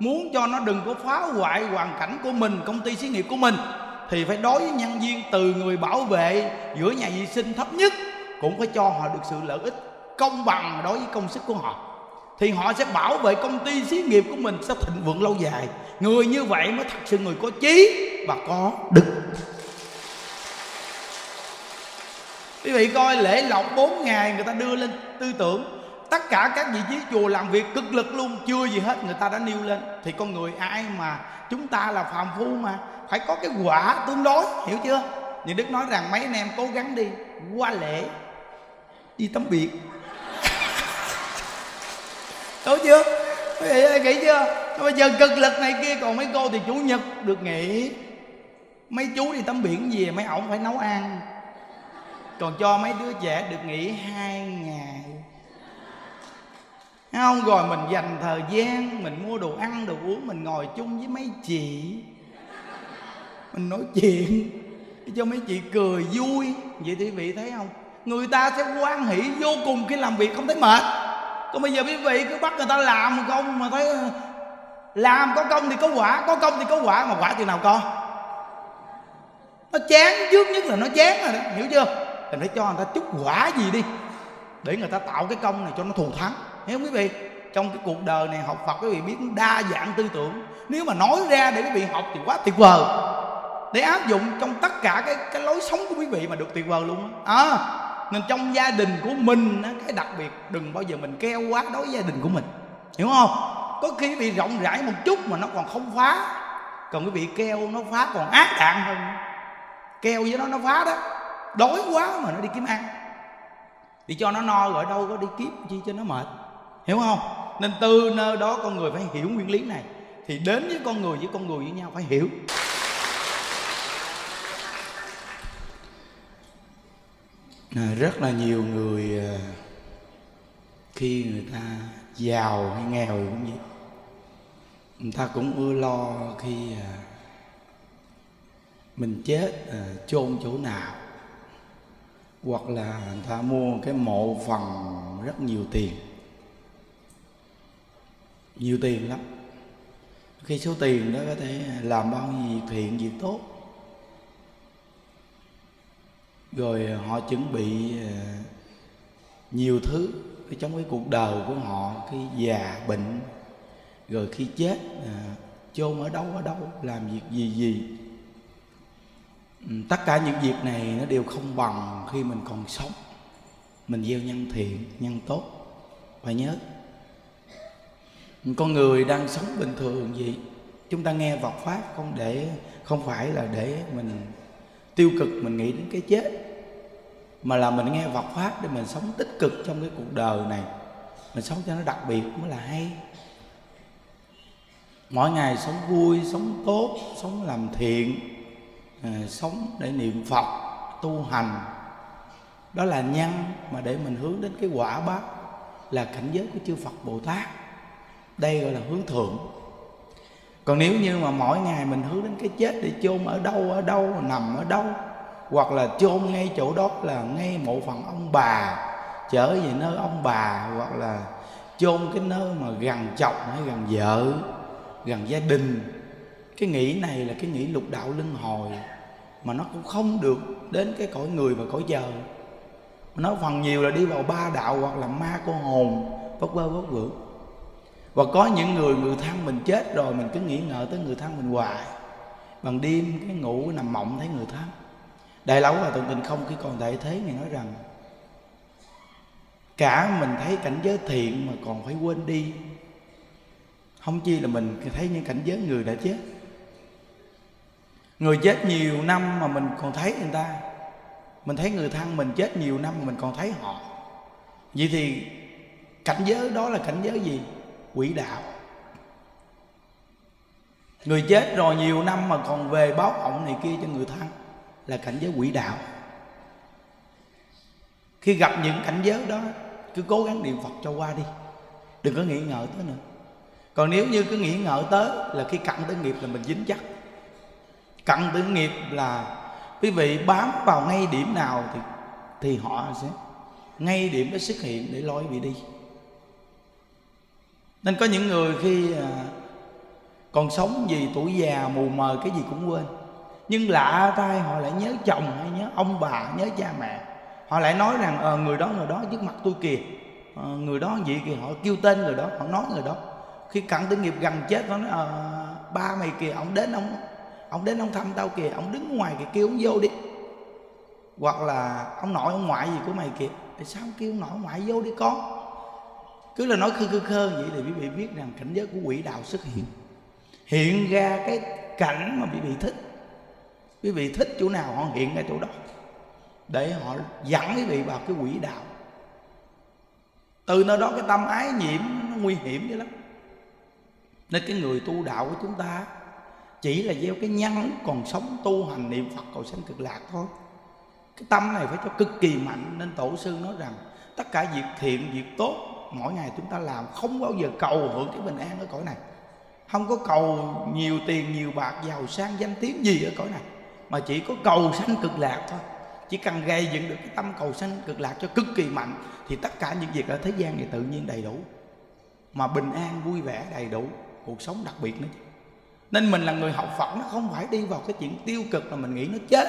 muốn cho nó đừng có phá hoại hoàn cảnh của mình, công ty xí nghiệp của mình, thì phải đối với nhân viên từ người bảo vệ giữa nhà vệ sinh thấp nhất cũng phải cho họ được sự lợi ích công bằng đối với công sức của họ. Thì họ sẽ bảo vệ công ty xí nghiệp của mình sẽ thịnh vượng lâu dài. Người như vậy mới thật sự người có chí và có đức. Quý vị coi lễ lọc 4 ngày người ta đưa lên tư tưởng tất cả các vị trí chùa làm việc cực lực luôn, chưa gì hết, người ta đã nêu lên. Thì con người ai mà chúng ta là phàm phu mà phải có cái quả tương đối, hiểu chưa? Nhưng đức nói rằng mấy anh em cố gắng đi, qua lễ, đi tắm biệt đúng chưa? Vậy nghĩ chưa? Bây giờ cực lực này kia, còn mấy cô thì chủ nhật được nghỉ. Mấy chú đi tắm biển về, mấy ổng phải nấu ăn. Còn cho mấy đứa trẻ được nghỉ hai ngày. Thấy không? Rồi mình dành thời gian, mình mua đồ ăn, đồ uống, mình ngồi chung với mấy chị. Mình nói chuyện cho mấy chị cười vui. Vậy thì quý vị thấy không? Người ta sẽ quan hỷ vô cùng khi làm việc không thấy mệt. Còn bây giờ quý vị cứ bắt người ta làm không mà thấy, làm có công thì có quả, có công thì có quả, mà quả từ nào có? Nó chán, trước nhất là nó chán rồi đó, hiểu chưa? Thì phải cho người ta chút quả gì đi, để người ta tạo cái công này cho nó thù thắng hiểu không quý vị trong cái cuộc đời này học Phật quý vị biết đa dạng tư tưởng. Nếu mà nói ra để quý vị học thì quá tuyệt vời. Để áp dụng trong tất cả cái cái lối sống của quý vị mà được tuyệt vời luôn á. À, nên trong gia đình của mình cái đặc biệt đừng bao giờ mình keo quá đối với gia đình của mình. Hiểu không? Có khi bị rộng rãi một chút mà nó còn không phá. Còn quý vị keo nó phá còn ác đạn hơn. Keo với nó nó phá đó. Đói quá mà nó đi kiếm ăn. Thì cho nó no rồi đâu có đi kiếm chi cho nó mệt hiểu không? Nên từ nơi đó con người phải hiểu nguyên lý này. Thì đến với con người với con người với nhau phải hiểu. À, rất là nhiều người à, khi người ta giàu hay nghèo cũng vậy. Người ta cũng ưa lo khi à, mình chết à, chôn chỗ nào. Hoặc là người ta mua cái mộ phần rất nhiều tiền nhiều tiền lắm. Khi số tiền đó có thể làm bao nhiêu việc thiện việc tốt. Rồi họ chuẩn bị ờ, nhiều thứ trong cái cuộc đời của họ, khi già, bệnh, rồi khi chết ờ, chôn ở đâu ở đâu, làm việc gì gì. Ừ, tất cả những việc này nó đều không bằng khi mình còn sống. Mình gieo nhân thiện, nhân tốt. Phải nhớ con người đang sống bình thường gì? Chúng ta nghe Phật pháp không để, không phải là để mình tiêu cực, mình nghĩ đến cái chết, mà là mình nghe Phật pháp để mình sống tích cực trong cái cuộc đời này. Mình sống cho nó đặc biệt mới là hay. Mỗi ngày sống vui, sống tốt, sống làm thiện à, sống để niệm phật, tu hành. Đó là nhân mà để mình hướng đến cái quả báo là cảnh giới của chư phật bồ tát đây gọi là hướng thượng. Còn nếu như mà mỗi ngày mình hướng đến cái chết để chôn ở đâu ở đâu, nằm ở đâu, hoặc là chôn ngay chỗ đó là ngay mộ phần ông bà, trở về nơi ông bà, hoặc là chôn cái nơi mà gần chồng hay gần vợ, gần gia đình, cái nghĩ này là cái nghĩ lục đạo luân hồi, mà nó cũng không được đến cái cõi người và cõi giờ nó phần nhiều là đi vào ba đạo hoặc là ma cô hồn, vất vơ vất vưởng và có những người người thân mình chết rồi, mình cứ nghĩ ngợi tới người thân mình hoài. Bằng đêm cái ngủ nằm mộng thấy người thân. Đại lão là tụng tình không khi còn đại thế ngày nói rằng, cả mình thấy cảnh giới thiện mà còn phải quên đi. Không chi là mình thấy những cảnh giới người đã chết. Người chết nhiều năm mà mình còn thấy người ta. Mình thấy người thân mình chết nhiều năm mà mình còn thấy họ. Vậy thì cảnh giới đó là cảnh giới gì? Quỷ đạo. Người chết rồi nhiều năm mà còn về báo ổng này kia cho người thân là cảnh giới quỷ đạo. Khi gặp những cảnh giới đó, cứ cố gắng niệm phật cho qua đi. Đừng có nghĩ ngợi tới nữa. Còn nếu như cứ nghĩ ngợi tới là khi cặn tới nghiệp là mình dính chắc. Cặn tới nghiệp là quý vị bám vào ngay điểm nào thì thì họ sẽ, ngay điểm đó xuất hiện để lôi vị đi nên có những người khi à, còn sống gì tuổi già mù mờ cái gì cũng quên. Nhưng lạ tai họ lại nhớ chồng hay nhớ ông bà nhớ cha mẹ. Họ lại nói rằng ờ, người đó người đó trước mặt tôi kìa. Ờ, người đó gì kìa. Họ kêu tên người đó họ nói người đó. Khi cận tử nghiệp gần chết nó nói ờ, ba mày kìa ông đến ông ông đến ông thăm tao kìa ông đứng ngoài kìa kêu ông vô đi. Hoặc là ông nội ông ngoại gì của mày kìa. Tại sao kêu ông nội ông ngoại vô đi con? Cứ là nói khơ khơ khơ vậy thì quý vị biết rằng cảnh giới của quỷ đạo xuất hiện. Hiện ra cái cảnh mà quý vị thích. Quý vị thích chỗ nào họ hiện ra chỗ đó. Để họ dẫn quý vị vào cái quỷ đạo. Từ nơi đó cái tâm ái nhiễm nó nguy hiểm vậy lắm. Nên cái người tu đạo của chúng ta chỉ là gieo cái nhân còn sống tu hành niệm phật cầu sanh cực lạc thôi. Cái tâm này phải cho cực kỳ mạnh. Nên tổ sư nói rằng tất cả việc thiện, việc tốt mỗi ngày chúng ta làm, không bao giờ cầu hưởng cái bình an ở cõi này. Không có cầu nhiều tiền, nhiều bạc, giàu sang, danh tiếng gì ở cõi này. Mà chỉ có cầu sanh cực lạc thôi. Chỉ cần gây dựng được cái tâm cầu sanh cực lạc cho cực kỳ mạnh, thì tất cả những việc ở thế gian này tự nhiên đầy đủ. Mà bình an, vui vẻ đầy đủ, cuộc sống đặc biệt nữa nên mình là người học Phật, nó không phải đi vào cái chuyện tiêu cực là mình nghĩ nó chết.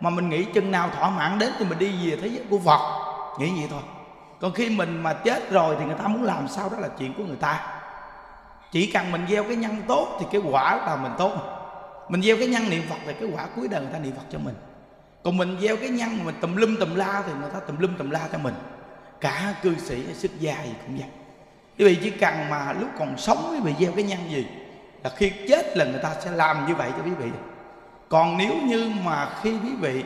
Mà mình nghĩ chừng nào thỏa mãn đến thì mình đi về thế giới của Phật. Nghĩ vậy thôi còn khi mình mà chết rồi thì người ta muốn làm sao đó là chuyện của người ta. Chỉ cần mình gieo cái nhân tốt thì cái quả là mình tốt mình gieo cái nhân niệm phật thì cái quả cuối đời người ta niệm phật cho mình. Còn mình gieo cái nhân mà mình tùm lum tùm la thì người ta tùm lum tùm la cho mình. Cả cư sĩ hay xuất gia gì cũng vậy. Quý vị chỉ cần mà lúc còn sống quý vị gieo cái nhân gì là khi chết là người ta sẽ làm như vậy cho quý vị. Còn nếu như mà khi quý vị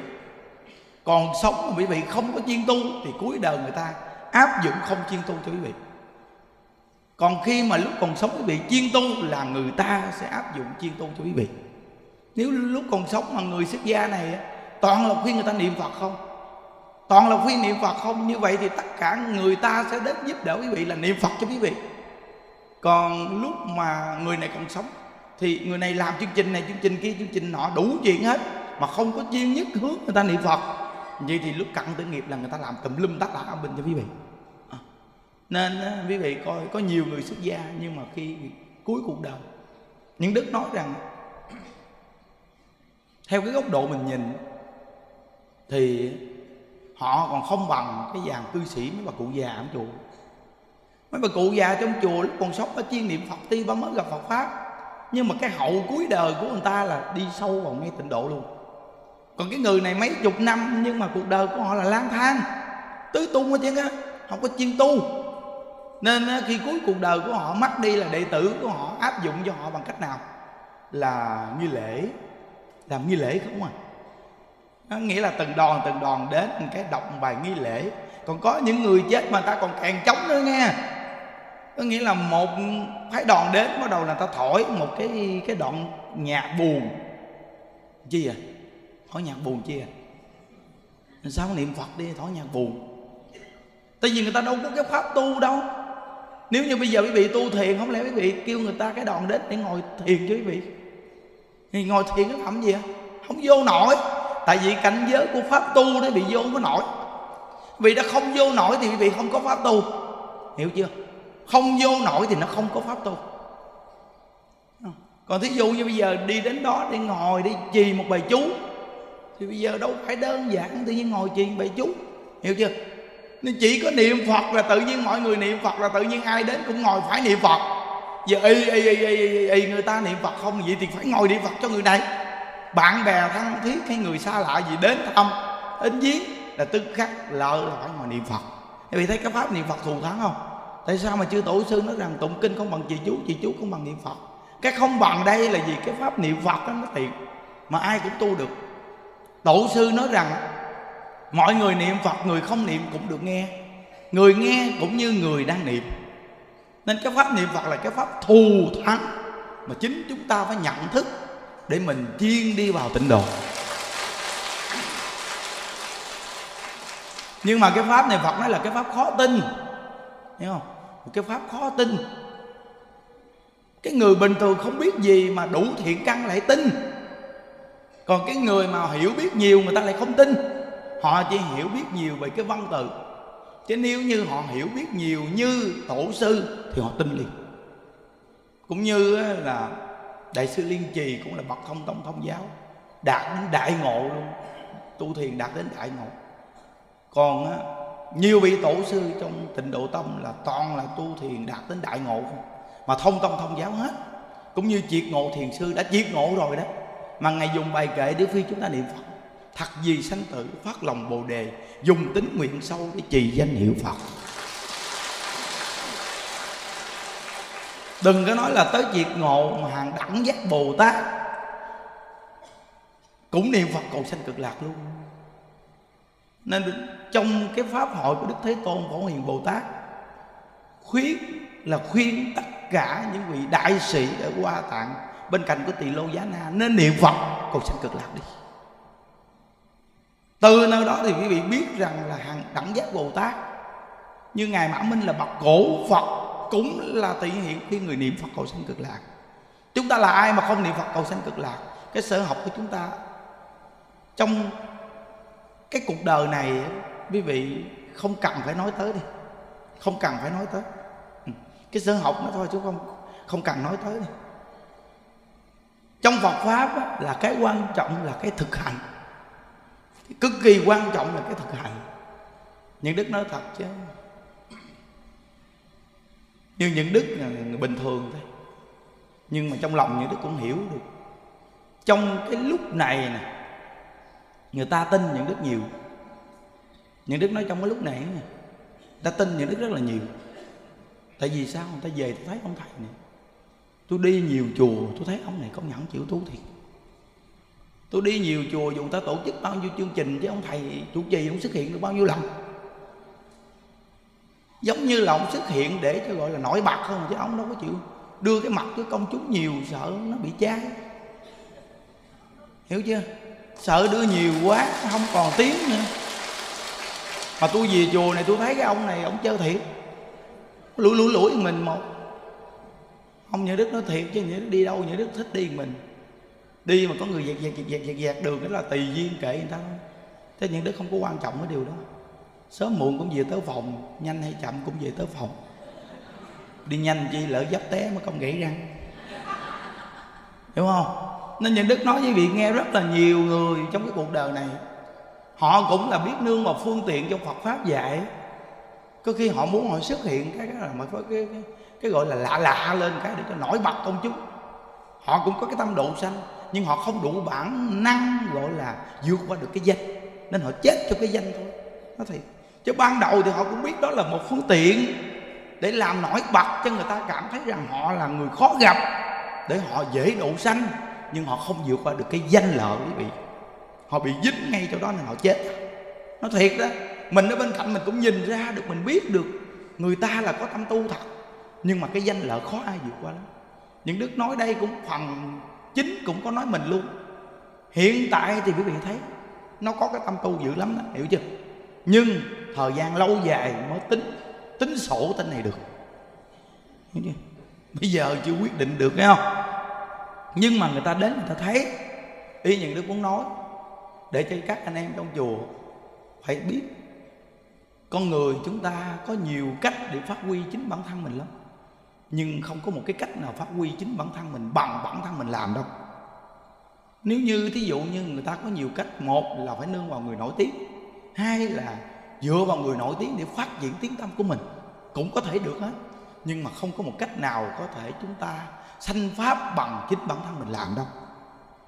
còn sống mà quý vị không có chuyên tu thì cuối đời người ta áp dụng không chuyên tu cho quý vị. Còn khi mà lúc còn sống, quý vị chuyên tu là người ta sẽ áp dụng chuyên tu cho quý vị. Nếu lúc còn sống mà người xuất gia này toàn là khuyên người ta niệm phật không? Toàn là khuyên niệm phật không? Như vậy thì tất cả người ta sẽ đến giúp đỡ quý vị là niệm phật cho quý vị. Còn lúc mà người này còn sống, thì người này làm chương trình này, chương trình kia, chương trình nọ, đủ chuyện hết, mà không có chuyên nhất hướng người ta niệm phật vậy thì lúc cận tử nghiệp là người ta làm tùm lum tất cả âm binh cho quý vị. À. nên à, quý vị coi, có nhiều người xuất gia nhưng mà khi cuối cuộc đời, những đức nói rằng, theo cái góc độ mình nhìn, thì họ còn không bằng cái dàn cư sĩ mấy bà cụ già ở chùa. Mấy bà cụ già trong chùa lúc còn sống ở chuyên niệm phật ti bà mới gặp phật pháp. Nhưng mà cái hậu cuối đời của người ta là đi sâu vào ngay tịnh độ luôn còn cái người này mấy chục năm, nhưng mà cuộc đời của họ là lang thang. Tứ tung hết chứ á, không có chuyên tu. Nên khi cuối cuộc đời của họ, mất đi là đệ tử của họ, áp dụng cho họ bằng cách nào? Là nghi lễ. Làm nghi lễ không à? Nó nghĩa là từng đòn từng đòn đến một cái đọc bài nghi lễ. Còn có những người chết mà ta còn càng chống nữa nghe. Có nghĩa là một phái đòn đến, bắt đầu là ta thổi một cái cái đoạn nhạc buồn. Chi à thổi nhạc buồn chi à? Sao niệm phật đi thổi nhạc buồn. Tại vì người ta đâu có cái pháp tu đâu. Nếu như bây giờ quý vị tu thiền, không lẽ quý vị kêu người ta cái đoàn đến để ngồi thiền cho quý vị? Thì ngồi thiền nó phẩm gì à? Không vô nổi. Tại vì cảnh giới của pháp tu nó bị vô không có nổi. Vì đã không vô nổi thì quý vị không có pháp tu. Hiểu chưa? Không vô nổi thì nó không có pháp tu. Còn thí dụ như bây giờ đi đến đó để ngồi đi trì một bài chú thì bây giờ đâu phải đơn giản tự nhiên ngồi trì bậy chú. Hiểu chưa? Nên chỉ có niệm phật là tự nhiên mọi người niệm phật là tự nhiên ai đến cũng ngồi phải niệm phật. Giờ y y y y, y người ta niệm phật không vậy thì phải ngồi niệm phật cho người này. Bạn bè thân thiết hay người xa lạ gì đến thăm đến giếng là tức khắc lỡ là phải ngồi niệm phật. Vì thấy cái pháp niệm phật thù thắng không? Tại sao mà chư tổ sư nói rằng tụng kinh không bằng chị chú chị chú không bằng niệm phật? Cái không bằng đây là gì cái pháp niệm phật đó nó thiệt mà ai cũng tu được tổ sư nói rằng, mọi người niệm phật, người không niệm cũng được nghe. Người nghe cũng như người đang niệm. Nên cái pháp niệm phật là cái pháp thù thắng mà chính chúng ta phải nhận thức để mình chuyên đi vào tịnh độ. Nhưng mà cái pháp này phật nói là cái pháp khó tin. Hiểu không? Một cái pháp khó tin. Cái người bình thường không biết gì mà đủ thiện căn lại tin còn cái người mà hiểu biết nhiều người ta lại không tin. Họ chỉ hiểu biết nhiều về cái văn tự. chứ nếu như họ hiểu biết nhiều như tổ sư thì họ tin liền. Cũng như là đại sư liên trì cũng là bậc thông tông thông giáo đạt đến đại ngộ luôn. Tu thiền đạt đến đại ngộ. Còn á, nhiều vị tổ sư trong tịnh độ tông là toàn là tu thiền đạt đến đại ngộ không? Mà thông tông thông giáo hết. Cũng như triệt ngộ thiền sư đã triệt ngộ rồi đó mà ngài dùng bài kệ để phi chúng ta niệm phật. Thật gì sanh tử, phát lòng bồ đề, dùng tính nguyện sâu để trì danh hiệu phật. Đừng có nói là tới việc ngộ mà hàng đẳng giác bồ tát. Cũng niệm phật cầu sanh cực lạc luôn. Nên trong cái pháp hội của đức thế tôn phổ hiền bồ tát, khuyến là khuyên tất cả những vị đại sĩ ở hoa tạng bên cạnh của tỳ lô giá na, nên niệm phật, cầu sanh cực lạc đi. Từ nơi đó thì quý vị biết rằng là hàng đẳng giác bồ tát, như ngài mã minh là bậc cổ phật, cũng là thể hiện khi người niệm phật cầu sanh cực lạc. Chúng ta là ai mà không niệm phật cầu sanh cực lạc? Cái sở học của chúng ta. Trong cái cuộc đời này, quý vị không cần phải nói tới đi. Không cần phải nói tới. Ừ, cái sở học nó thôi chứ không không cần nói tới đi trong Phật pháp á, là cái quan trọng là cái thực hành. Cực kỳ quan trọng là cái thực hành. Những đức nói thật chứ. Như những đức bình thường thôi. Nhưng mà trong lòng những đức cũng hiểu được. Trong cái lúc này nè người ta tin những đức nhiều. Những đức nói trong cái lúc này nè ta tin những đức rất là nhiều. Tại vì sao? Người ta về thấy ông thầy này tôi đi nhiều chùa, tôi thấy ông này công nhận chịu tu thiệt. Tôi đi nhiều chùa dù ta tổ chức bao nhiêu chương trình, chứ ông thầy, chủ trì ông xuất hiện được bao nhiêu lần. Giống như là ông xuất hiện để cho gọi là nổi bật không, chứ ông đâu có chịu đưa cái mặt với công chúng nhiều, sợ nó bị cháy hiểu chưa? Sợ đưa nhiều quá, không còn tiếng nữa. Mà tôi về chùa này, tôi thấy cái ông này, ông chơi thiệt. Lủi lủi lủi mình một ông nhà đức nói thiệt chứ nhà đức đi đâu nhà đức thích đi mình. Đi mà có người dẹt dẹt dẹt dẹt dẹt đường đó là tùy duyên kệ người ta. Thôi thế những đức không có quan trọng cái điều đó. Sớm muộn cũng về tới phòng nhanh hay chậm cũng về tới phòng. Đi nhanh chi lỡ dấp té mà không gãy răng. Hiểu không? Nên những đức nói với vị nghe rất là nhiều người trong cái cuộc đời này. Họ cũng là biết nương vào phương tiện trong phật pháp dạy. Có khi họ muốn họ xuất hiện cái là mà có cái, cái, cái gọi là lạ lạ lên cái để cho nổi bật công chúng. Họ cũng có cái tâm độ sanh, nhưng họ không đủ bản năng gọi là vượt qua được cái danh. Nên họ chết cho cái danh thôi. Nó thiệt. Chứ ban đầu thì họ cũng biết đó là một phương tiện để làm nổi bật cho người ta cảm thấy rằng họ là người khó gặp, để họ dễ độ sanh, nhưng họ không vượt qua được cái danh lợi quý vị. Họ bị dính ngay chỗ đó nên họ chết. Nó thiệt đó, mình ở bên cạnh mình cũng nhìn ra được, mình biết được người ta là có tâm tu thật nhưng mà cái danh lợi khó ai vượt qua lắm. Những đức nói đây cũng phần chính cũng có nói mình luôn. Hiện tại thì quý vị thấy, nó có cái tâm tu dữ lắm đó, hiểu chưa? Nhưng thời gian lâu dài mới tính tính sổ tên này được. Hiểu chưa? Bây giờ chưa quyết định được nghe không? Nhưng mà người ta đến người ta thấy y những đức muốn nói, để cho các anh em trong chùa phải biết, con người chúng ta có nhiều cách để phát huy chính bản thân mình lắm nhưng không có một cái cách nào phát huy chính bản thân mình bằng bản thân mình làm đâu. Nếu như thí dụ như người ta có nhiều cách, một là phải nương vào người nổi tiếng, hai là dựa vào người nổi tiếng để phát triển tiếng tâm của mình, cũng có thể được hết. Nhưng mà không có một cách nào có thể chúng ta sanh pháp bằng chính bản thân mình làm đâu.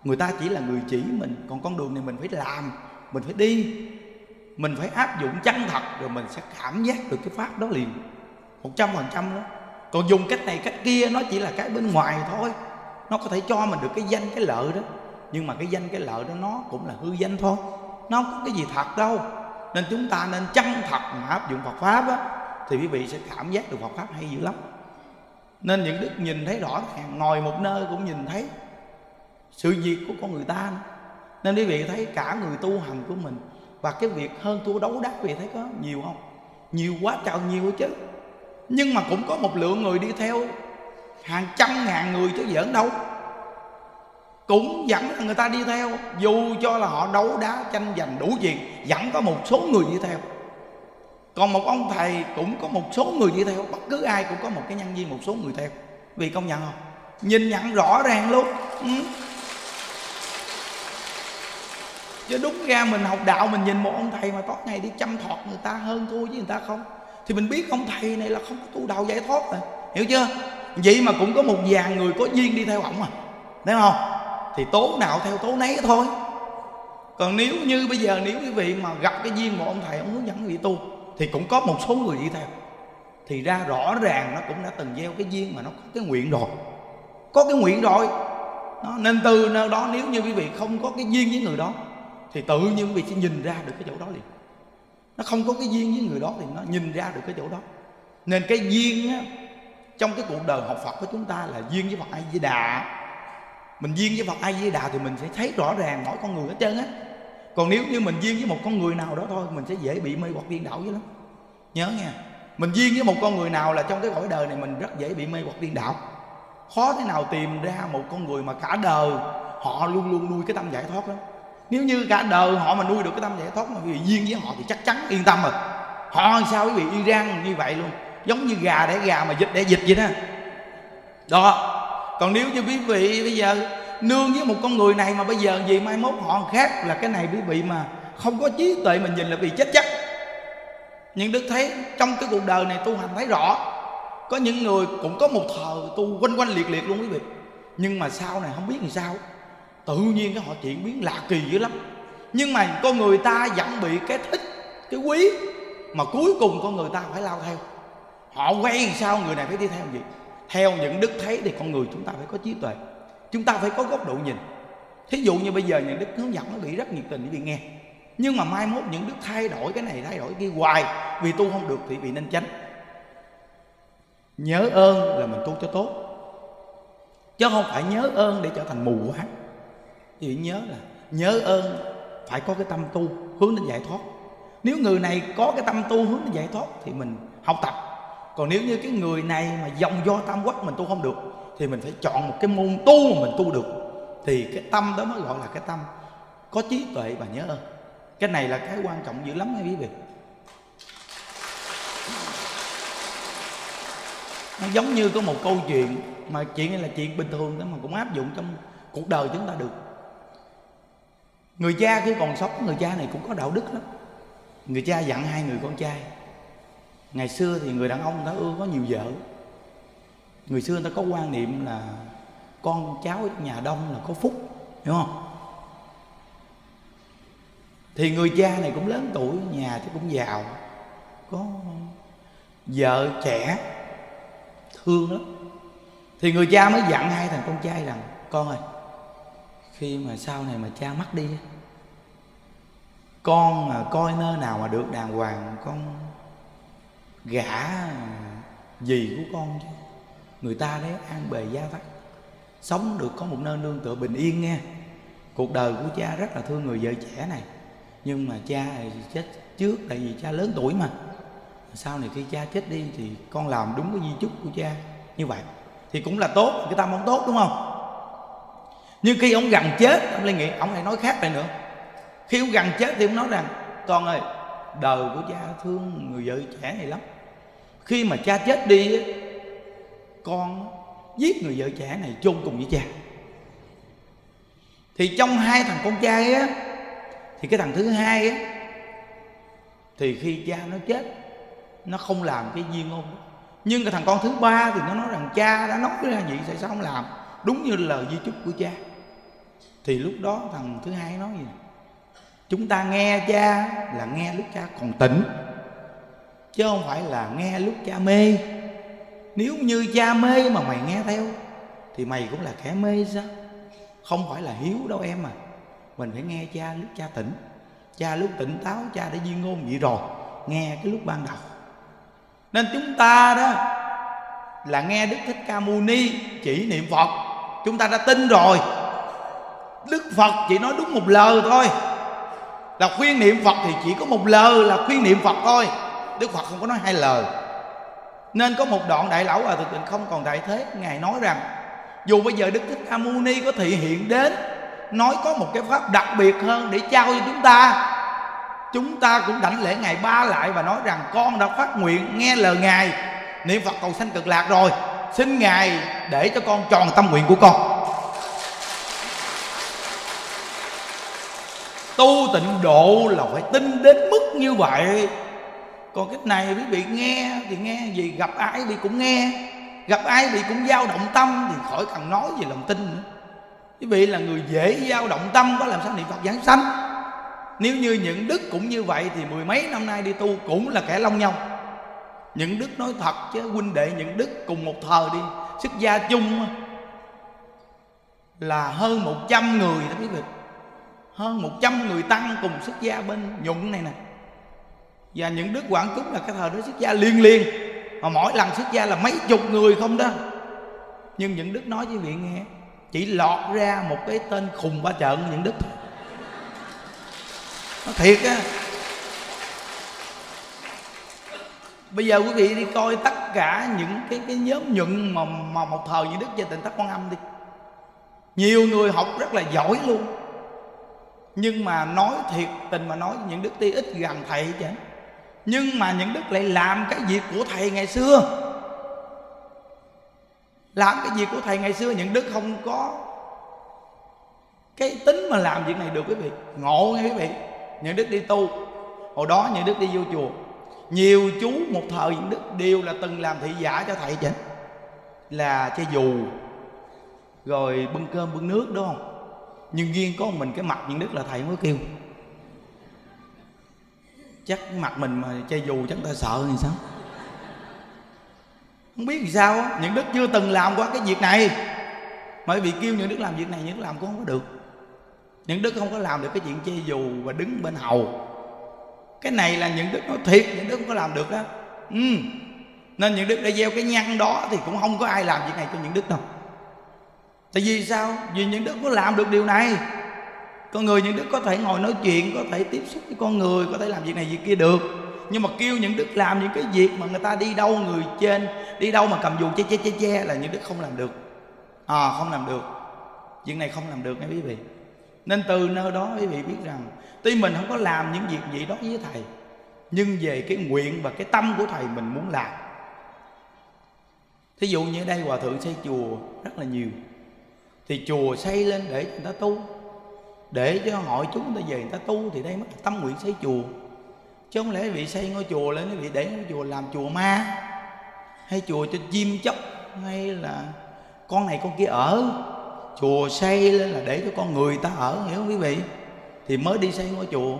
Người ta chỉ là người chỉ mình, còn con đường này mình phải làm, mình phải đi, mình phải áp dụng chân thật, rồi mình sẽ cảm giác được cái pháp đó liền. Một trăm phần trăm đó còn dùng cách này, cách kia, nó chỉ là cái bên ngoài thôi. Nó có thể cho mình được cái danh, cái lợi đó. Nhưng mà cái danh, cái lợi đó, nó cũng là hư danh thôi. Nó không có cái gì thật đâu. Nên chúng ta nên chân thật mà áp dụng Phật pháp á, thì quý vị sẽ cảm giác được Phật pháp hay dữ lắm. Nên những đức nhìn thấy rõ ràng, ngồi một nơi cũng nhìn thấy sự việc của con người ta nữa. nên quý vị thấy cả người tu hành của mình và cái việc hơn thua đấu đá quý vị thấy có nhiều không? Nhiều quá trời nhiều chứ nhưng mà cũng có một lượng người đi theo. Hàng trăm ngàn người chứ giỡn đâu. Cũng vẫn là người ta đi theo. Dù cho là họ đấu đá, tranh giành đủ chuyện, vẫn có một số người đi theo. Còn một ông thầy cũng có một số người đi theo. Bất cứ ai cũng có một cái nhân viên, một số người theo. Vì công nhận không? Nhìn nhận rõ ràng luôn. Ừ. chứ đúng ra mình học đạo, mình nhìn một ông thầy mà có ngày đi chăm thọt người ta hơn thua với người ta không? Thì mình biết ông thầy này là không có tu đạo giải thoát rồi. Hiểu chưa? Vậy mà cũng có một vài người có duyên đi theo ổng à. Thấy không? Thì tố nào theo tố nấy thôi. Còn nếu như bây giờ nếu quý vị mà gặp cái duyên của ông thầy ông hướng dẫn quý vị tu thì cũng có một số người đi theo. Thì ra rõ ràng nó cũng đã từng gieo cái duyên mà nó có cái nguyện rồi. Có cái nguyện rồi. Đó, nên từ nơi đó nếu như quý vị không có cái duyên với người đó thì tự nhiên quý vị sẽ nhìn ra được cái chỗ đó liền nó không có cái duyên với người đó thì nó nhìn ra được cái chỗ đó. Nên cái duyên á, trong cái cuộc đời học Phật của chúng ta là duyên với Phật A Di Đà mình duyên với Phật A Di Đà thì mình sẽ thấy rõ ràng mỗi con người hết trơn á. Còn nếu như mình duyên với một con người nào đó thôi mình sẽ dễ bị mê hoặc điên đảo dữ lắm. Nhớ nha mình duyên với một con người nào là trong cái cõi đời này mình rất dễ bị mê hoặc điên đảo. Khó thế nào tìm ra một con người mà cả đời họ luôn luôn nuôi cái tâm giải thoát đó nếu như cả đời họ mà nuôi được cái tâm giải thoát mà vì duyên với họ thì chắc chắn yên tâm rồi. Họ sao quý vị? Iran như vậy luôn. Giống như gà để gà mà dịch để dịch vậy đó. Đó. Còn nếu như quý vị bây giờ nương với một con người này mà bây giờ gì mai mốt họ khác là cái này quý vị mà không có trí tuệ mình nhìn là bị chết chắc. Nhưng đức thấy trong cái cuộc đời này tu hành thấy rõ, có những người cũng có một thờ tu quanh quanh liệt liệt luôn quý vị. Nhưng mà sau này không biết làm sao tự nhiên cái họ chuyển biến lạ kỳ dữ lắm. Nhưng mà con người ta vẫn bị cái thích, cái quý, mà cuối cùng con người ta phải lao theo. Họ quen sao người này phải đi theo gì theo những đức thấy thì con người chúng ta phải có trí tuệ. Chúng ta phải có góc độ nhìn. Thí dụ như bây giờ những đức hướng dẫn nó bị rất nhiệt tình để bị nghe. Nhưng mà mai mốt những đức thay đổi cái này, thay đổi cái hoài, vì tu không được thì bị nên tránh nhớ ơn là mình tu cho tốt. Chứ không phải nhớ ơn để trở thành mù quáng thì nhớ là nhớ ơn, phải có cái tâm tu, hướng đến giải thoát. Nếu người này có cái tâm tu hướng đến giải thoát thì mình học tập. Còn nếu như cái người này mà dòng do tam quốc mình tu không được, thì mình phải chọn một cái môn tu mà mình tu được. Thì cái tâm đó mới gọi là cái tâm có trí tuệ và nhớ ơn. Cái này là cái quan trọng dữ lắm nha quý vị. Nó giống như có một câu chuyện mà chuyện này là chuyện bình thường đó mà cũng áp dụng trong cuộc đời chúng ta được người cha khi còn sống, người cha này cũng có đạo đức lắm. Người cha dặn hai người con trai, ngày xưa thì người đàn ông người ta ưa có nhiều vợ. Người xưa người ta có quan niệm là con cháu nhà đông là có phúc hiểu không? Thì người cha này cũng lớn tuổi, nhà thì cũng giàu, có vợ trẻ, thương lắm. Thì người cha mới dặn hai thằng con trai rằng, con ơi, khi mà sau này mà cha mất đi con mà coi nơi nào mà được đàng hoàng, con gả gì của con chứ. Người ta đấy an bề gia vắt. Sống được có một nơi nương tựa bình yên nghe. Cuộc đời của cha rất là thương người vợ trẻ này. Nhưng mà cha thì chết trước, tại vì cha lớn tuổi mà. Sau này khi cha chết đi thì con làm đúng cái di chúc của cha như vậy. Thì cũng là tốt, cái tâm ông tốt, đúng không? Nhưng khi ông gần chết, ông lại nghĩ, ông lại nói khác lại nữa khi ông gần chết thì ông nói rằng, con ơi, đời của cha thương người vợ trẻ này lắm. Khi mà cha chết đi con giết người vợ trẻ này chôn cùng với cha. Thì trong hai thằng con trai á, thì cái thằng thứ hai á, thì khi cha nó chết, nó không làm cái duyên ngôn nhưng cái thằng con thứ ba thì nó nói rằng, cha đã nói ra vậy tại sao không làm? Đúng như lời di chúc của cha. Thì lúc đó thằng thứ hai nói gì chúng ta nghe cha là nghe lúc cha còn tỉnh, chứ không phải là nghe lúc cha mê. Nếu như cha mê mà mày nghe theo, thì mày cũng là kẻ mê sao? Không phải là hiếu đâu em à. Mình phải nghe cha lúc cha tỉnh. Cha lúc tỉnh táo, cha đã duyên ngôn vậy rồi, nghe cái lúc ban đầu. Nên chúng ta đó là nghe đức thích ca mâu ni chỉ niệm phật. Chúng ta đã tin rồi. Đức phật chỉ nói đúng một lời thôi là khuyên niệm phật thì chỉ có một lời là khuyên niệm phật thôi. Đức phật không có nói hai lời. Nên có một đoạn đại lão hòa thực tình không còn đại thế, ngài nói rằng, dù bây giờ đức thích ca mâu ni có thị hiện đến, nói có một cái pháp đặc biệt hơn để trao cho chúng ta chúng ta cũng đảnh lễ ngài ba lại và nói rằng, con đã phát nguyện nghe lời ngài, niệm phật cầu sanh cực lạc rồi. Xin ngài để cho con tròn tâm nguyện của con. Tu tịnh độ là phải tin đến mức như vậy. Còn cái này quý vị nghe thì nghe gì gặp ai thì cũng nghe, gặp ai thì cũng dao động tâm thì khỏi cần nói về lòng tin nữa. Quý vị là người dễ dao động tâm, có làm sao niệm phật giảng sanh? Nếu như những đức cũng như vậy thì mười mấy năm nay đi tu cũng là kẻ long nhau. Những đức nói thật chứ huynh đệ những đức cùng một thời đi sức gia chung là hơn một trăm người đó quý vị hơn một trăm người tăng cùng xuất gia bên nhụn này nè. Và những đức quảng cúng là cái thời đó xuất gia liên liên. Mà mỗi lần xuất gia là mấy chục người không đó. Nhưng những đức nói với vị nghe, chỉ lọt ra một cái tên khùng ba trận những đức nó thiệt á. Bây giờ quý vị đi coi tất cả những cái cái nhóm nhuận mà mà một thời như đức gia tỉnh tất quan âm đi. Nhiều người học rất là giỏi luôn nhưng mà nói thiệt tình mà nói những đức ti ít gần thầy chứ. Nhưng mà những đức lại làm cái việc của thầy ngày xưa. Làm cái việc của thầy ngày xưa, những đức không có cái tính mà làm việc này được quý vị. Ngộ nghe quý vị. Những đức đi tu. Hồi đó những đức đi vô chùa. Nhiều chú một thời những đức đều là từng làm thị giả cho thầy chứ. Là che dù. Rồi bưng cơm bưng nước, đúng không? Nhưng riêng có mình cái mặt những đức là thầy mới kêu. Chắc mặt mình mà che dù chắc ta sợ thì sao? Không biết vì sao những đức chưa từng làm qua cái việc này. Mà bị kêu những đức làm việc này những đức làm cũng không có được. Những đức không có làm được cái chuyện che dù và đứng bên hầu. Cái này là những đức nói thiệt những đức không có làm được đó. Ừ. nên những đức đã gieo cái nhăn đó thì cũng không có ai làm việc này cho những đức đâu tại vì sao? Vì những đức có làm được điều này. Con người những đức có thể ngồi nói chuyện, có thể tiếp xúc với con người, có thể làm việc này việc kia được. Nhưng mà kêu những đức làm những cái việc mà người ta đi đâu, người trên, đi đâu mà cầm dù che che che che là những đức không làm được. À không làm được. Chuyện này không làm được nha quý vị. Nên từ nơi đó quý vị biết rằng, tuy mình không có làm những việc gì đó với thầy, nhưng về cái nguyện và cái tâm của thầy mình muốn làm. Thí dụ như ở đây hòa thượng xây chùa rất là nhiều thì chùa xây lên để người ta tu. Để cho hội chúng ta về người ta tu thì đây mới tâm nguyện xây chùa. Chứ không lẽ vị xây ngôi chùa lên vị để ngôi chùa làm chùa ma? Hay chùa cho chim chóc? Hay là con này con kia ở? Chùa xây lên là để cho con người ta ở, hiểu không quý vị? Thì mới đi xây ngôi chùa.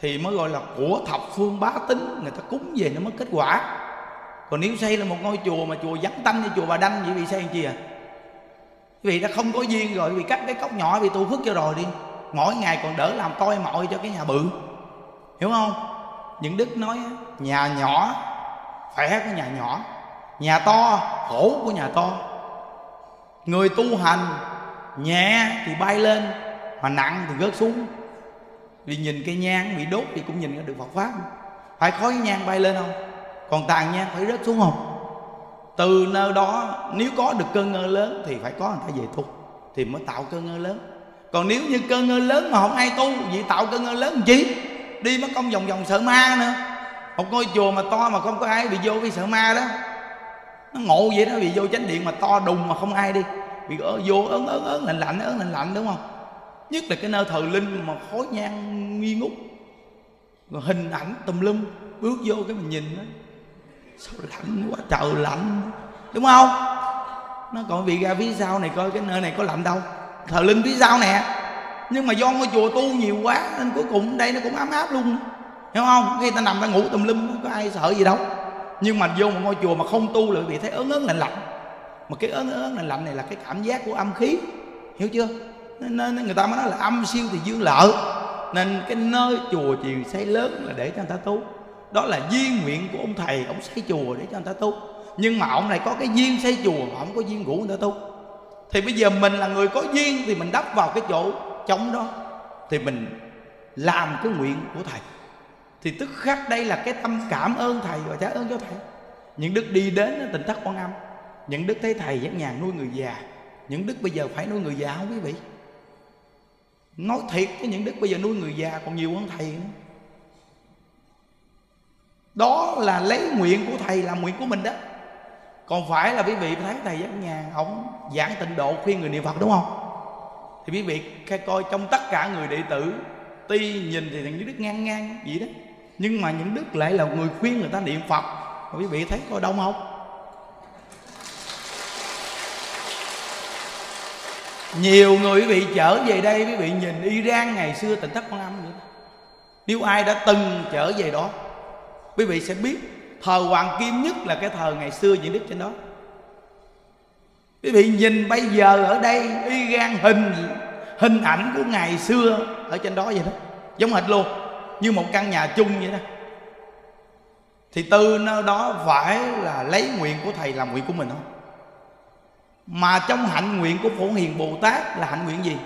Thì mới gọi là của thập phương bá tính, người ta cúng về nó mới kết quả. Còn nếu xây là một ngôi chùa mà chùa vắng tanh như chùa bà đanh, vậy bị xây làm chi à? Vì nó đã không có duyên rồi, vì cắt cái cốc nhỏ, vì tu phước cho rồi đi. Mỗi ngày còn đỡ làm toi mọi cho cái nhà bự. Hiểu không? Những đức nói, nhà nhỏ khỏe của nhà nhỏ. Nhà to, khổ của nhà to. Người tu hành, nhẹ thì bay lên, mà nặng thì gớt xuống. Vì nhìn cây nhang bị đốt thì cũng nhìn được Phật pháp. Phải khói nhang bay lên không? Còn tàn nhang phải rớt xuống không? Từ nơi đó, nếu có được cơn ngơ lớn thì phải có người ta về tu, thì mới tạo cơn ngơ lớn. Còn nếu như cơn ngơ lớn mà không ai tu, vậy tạo cơn ngơ lớn làm chi? Đi mất công vòng vòng sợ ma nữa. Một ngôi chùa mà to mà không có ai bị vô vì sợ ma đó, nó ngộ vậy đó, bị vô chánh điện mà to đùng mà không ai đi. Bị ở vô, ớn ớn ớn, lạnh lạnh, ớn, lạnh lạnh, đúng không? Nhất là cái nơi thờ linh mà khói nhang nghi ngút. Rồi hình ảnh tùm lum, bước vô cái mình nhìn đó sao lạnh quá trời lạnh. Đúng không? Nó còn bị ra phía sau này coi cái nơi này có lạnh đâu. Thờ linh phía sau nè. Nhưng mà do ngôi chùa tu nhiều quá nên cuối cùng đây nó cũng ấm áp luôn. Hiểu không? Khi ta nằm ta ngủ tùm lum có ai sợ gì đâu. Nhưng mà vô một ngôi chùa mà không tu lại bị thấy ớn ớn lạnh lạnh. Mà cái ớn ớn lạnh lạnh này là cái cảm giác của âm khí. Hiểu chưa? Nên, nên người ta mới nói là âm siêu thì dương lợi. Nên cái nơi chùa chiều xây lớn là để cho người ta tu đó là duyên nguyện của ông thầy, ông xây chùa để cho người ta tu. Nhưng mà ông này có cái duyên xây chùa mà không có duyên ngủ người ta tu. Thì bây giờ mình là người có duyên thì mình đắp vào cái chỗ trống đó. Thì mình làm cái nguyện của thầy. Thì tức khắc đây là cái tâm cảm ơn thầy và trả ơn cho thầy. Những đức đi đến tỉnh thất quan âm. Những đức thấy thầy dắt nhà nuôi người già. Những đức bây giờ phải nuôi người già không quý vị? Nói thiệt cái những đức bây giờ nuôi người già còn nhiều hơn thầy nữa đó là lấy nguyện của thầy làm nguyện của mình đó. Còn phải là quý vị thấy thầy giác nhà ông giảng tịnh độ khuyên người niệm phật, đúng không? Thì quý vị khai coi trong tất cả người đệ tử, tuy nhìn thì những đức ngang ngang vậy đó. Nhưng mà những đức lại là người khuyên người ta niệm phật. Mà quý vị thấy coi đông không? Nhiều người quý vị trở về đây, quý vị nhìn Iran ngày xưa tỉnh thất quan âm nữa. Nếu ai đã từng trở về đó quý vị sẽ biết, thờ hoàng kim nhất là cái thờ ngày xưa những đức trên đó. Quý vị nhìn bây giờ ở đây, y gan hình hình ảnh của ngày xưa ở trên đó vậy đó. Giống hệt luôn, như một căn nhà chung vậy đó. Thì từ nơi đó phải là lấy nguyện của thầy làm nguyện của mình không mà trong hạnh nguyện của phổ hiền bồ tát là hạnh nguyện gì?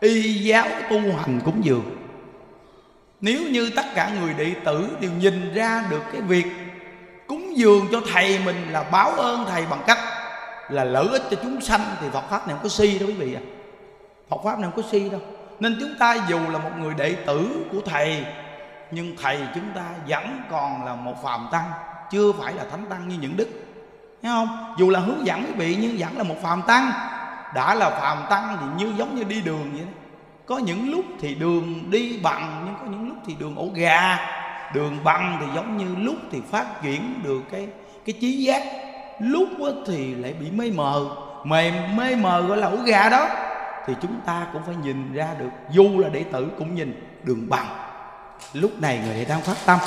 Y giáo tu hành cúng dường nếu như tất cả người đệ tử đều nhìn ra được cái việc cúng dường cho thầy mình là báo ơn thầy bằng cách là lợi ích cho chúng sanh, thì Phật pháp này không có si đâu quý vị ạ à. Phật pháp này không có si đâu nên chúng ta dù là một người đệ tử của thầy, nhưng thầy chúng ta vẫn còn là một phàm tăng, chưa phải là thánh tăng như những đức thấy không dù là hướng dẫn quý vị, nhưng vẫn là một phàm tăng đã là phàm tăng thì như giống như đi đường vậy đó. có những lúc thì đường đi bằng, nhưng có những thì đường ổ gà, đường băng thì giống như lúc thì phát triển được cái cái trí giác. Lúc thì lại bị mê mờ mềm mê mờ gọi là ổ gà đó. Thì chúng ta cũng phải nhìn ra được, dù là đệ tử cũng nhìn đường bằng lúc này người này đang phát tâm.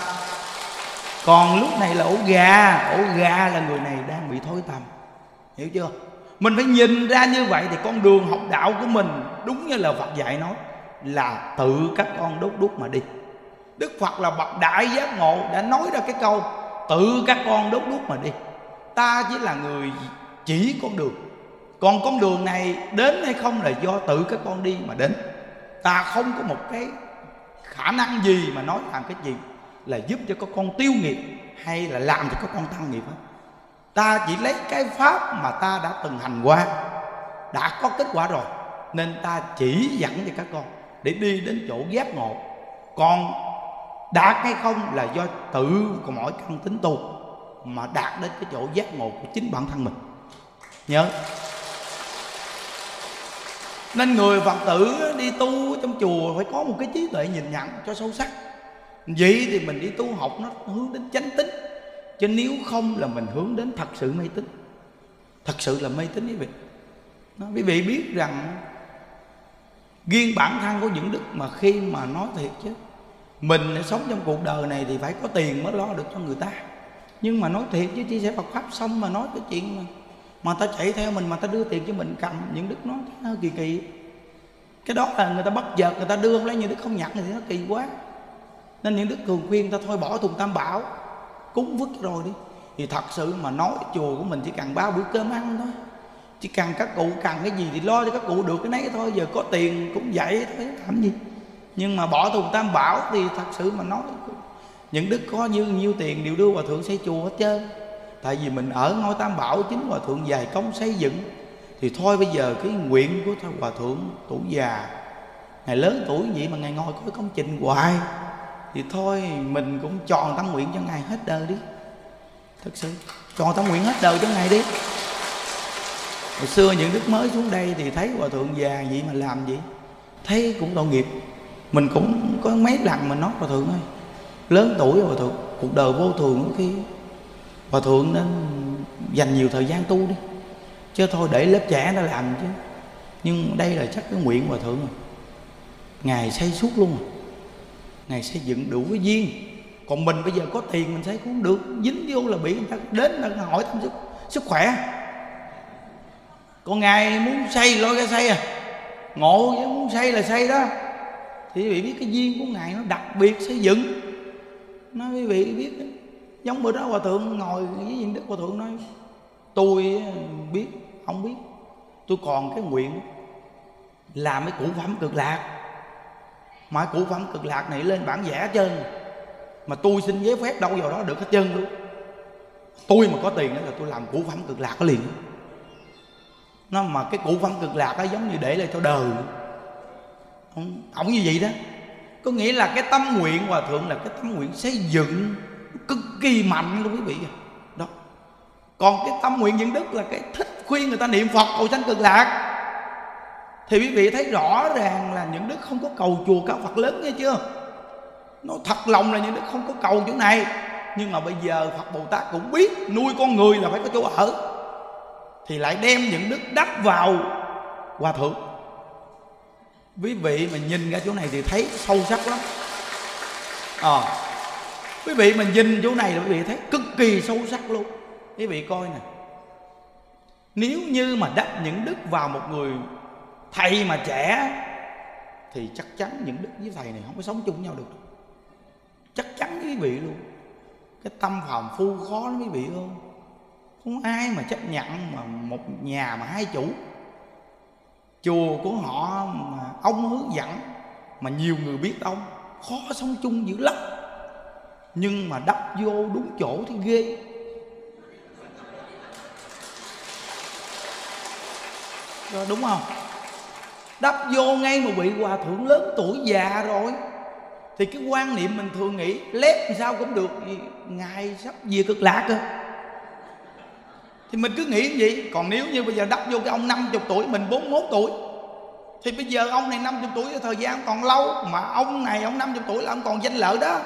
Còn lúc này là ổ gà ổ gà là người này đang bị thối tâm hiểu chưa? Mình phải nhìn ra như vậy thì con đường học đạo của mình đúng như là phật dạy nói, là tự các con đốt đuốc mà đi đức phật là bậc đại giác ngộ, đã nói ra cái câu, tự các con đốt đuốc mà đi. Ta chỉ là người chỉ con đường. Còn con đường này đến hay không là do tự các con đi mà đến. Ta không có một cái khả năng gì mà nói làm cái gì là giúp cho các con tiêu nghiệp hay là làm cho các con tăng nghiệp hết. Ta chỉ lấy cái pháp mà ta đã từng hành qua, đã có kết quả rồi, nên ta chỉ dẫn cho các con để đi đến chỗ giác ngộ. Còn đạt hay không là do tự của mỗi căn tính tu mà đạt đến cái chỗ giác ngộ của chính bản thân mình. Nhớ. Nên người phật tử đi tu trong chùa phải có một cái trí tuệ nhìn nhận cho sâu sắc. Vậy thì mình đi tu học nó hướng đến chánh tính, chứ nếu không là mình hướng đến thật sự mê tín. Thật sự là mê tín quý vị. Nó quý vị biết rằng, riêng bản thân của những đức mà khi mà nói thiệt chứ mình sống trong cuộc đời này thì phải có tiền mới lo được cho người ta. Nhưng mà nói thiệt chứ chia sẻ Phật pháp, xong mà nói cái chuyện mà mà ta chạy theo mình mà ta đưa tiền cho mình cầm, những đức nói nó kỳ kỳ. Cái đó là người ta bắt giật, người ta đưa không lấy, những đức không nhận thì nó kỳ quá. Nên những đức thường khuyên ta thôi bỏ thùng tam bảo, cúng vứt rồi đi. Thì thật sự mà nói, chùa của mình chỉ cần ba bữa cơm ăn thôi. Chỉ cần các cụ cần cái gì thì lo cho các cụ được, cái nấy thôi, giờ có tiền cũng vậy thôi, làm gì? Nhưng mà bỏ thùng tam bảo thì thật sự mà nói, những đức có nhiêu nhiêu tiền đều đưa hòa thượng xây chùa hết trơn. Tại vì mình ở ngôi tam bảo chính hòa thượng dài công xây dựng, thì thôi bây giờ cái nguyện của hòa thượng tuổi già, ngày lớn tuổi vậy mà ngày ngồi có công trình hoài, thì thôi mình cũng tròn tâm nguyện cho ngài hết đời đi. Thật sự, tròn tâm nguyện hết đời cho ngài đi. Hồi xưa những đức mới xuống đây thì thấy hòa thượng già vậy mà làm gì? Thấy cũng tội nghiệp mình cũng có mấy lần mà nói hòa thượng ơi lớn tuổi hòa thượng cuộc đời vô thường khi hòa thượng nên dành nhiều thời gian tu đi chứ thôi để lớp trẻ nó làm chứ. Nhưng đây là chắc cái nguyện hòa thượng rồi. Ngài xây suốt luôn rồi. Ngài xây dựng đủ cái duyên. Còn mình bây giờ có tiền mình xây cũng được dính vô là bị người ta đến là hỏi thăm sức, sức khỏe. Còn ngài muốn xây lôi ra xây à? Ngộ chứ muốn xây là xây đó thì quý vị biết cái duyên của ngài nó đặc biệt xây dựng. Nói quý vị biết giống bữa đó hòa thượng ngồi với viên đức hòa thượng nói, tôi biết, không biết. Tôi còn cái nguyện làm cái cụ phẩm cực lạc. Mà cụ phẩm cực lạc này lên bản vẽ trơn. Mà tôi xin giấy phép đâu vào đó được hết trơn luôn. Tôi mà có tiền đó là tôi làm cụ phẩm cực lạc có liền. Nó mà cái cụ phẩm cực lạc đó giống như để lại cho đời ông, ông như vậy đó. Có nghĩa là cái tâm nguyện hòa thượng là cái tâm nguyện xây dựng cực kỳ mạnh luôn quý vị. Đó. Còn cái tâm nguyện những đức là cái thích khuyên người ta niệm phật cầu sanh cực lạc. Thì quý vị thấy rõ ràng là những đức không có cầu chùa cao phật lớn nghe chưa? Nó thật lòng là những đức không có cầu chỗ này. Nhưng mà bây giờ phật bồ tát cũng biết nuôi con người là phải có chỗ ở. Thì lại đem những đức đắp vào hòa thượng quý vị mà nhìn ra chỗ này thì thấy sâu sắc lắm. À, quý vị mà nhìn chỗ này là quý vị thấy cực kỳ sâu sắc luôn. Quý vị coi nè. Nếu như mà đắp những đức vào một người thầy mà trẻ thì chắc chắn những đức với thầy này không có sống chung nhau được. Chắc chắn với quý vị luôn. Cái tâm phàm phu khó lắm quý vị không? Không ai mà chấp nhận mà một nhà mà hai chủ chùa của họ mà ông hướng dẫn mà nhiều người biết ông khó sống chung dữ lắm. Nhưng mà đắp vô đúng chỗ thì ghê. Rồi đúng không? Đắp vô ngay mà bị hòa thượng lớn tuổi già rồi. Thì cái quan niệm mình thường nghĩ, lép làm sao cũng được. Ngài sắp về cực lạc cơ thì mình cứ nghĩ như vậy. Còn nếu như bây giờ đắp vô cái ông 50 tuổi, mình 41 tuổi, thì bây giờ ông này 50 tuổi, thời gian còn lâu, mà ông này ông 50 tuổi là ông còn danh lợi đó.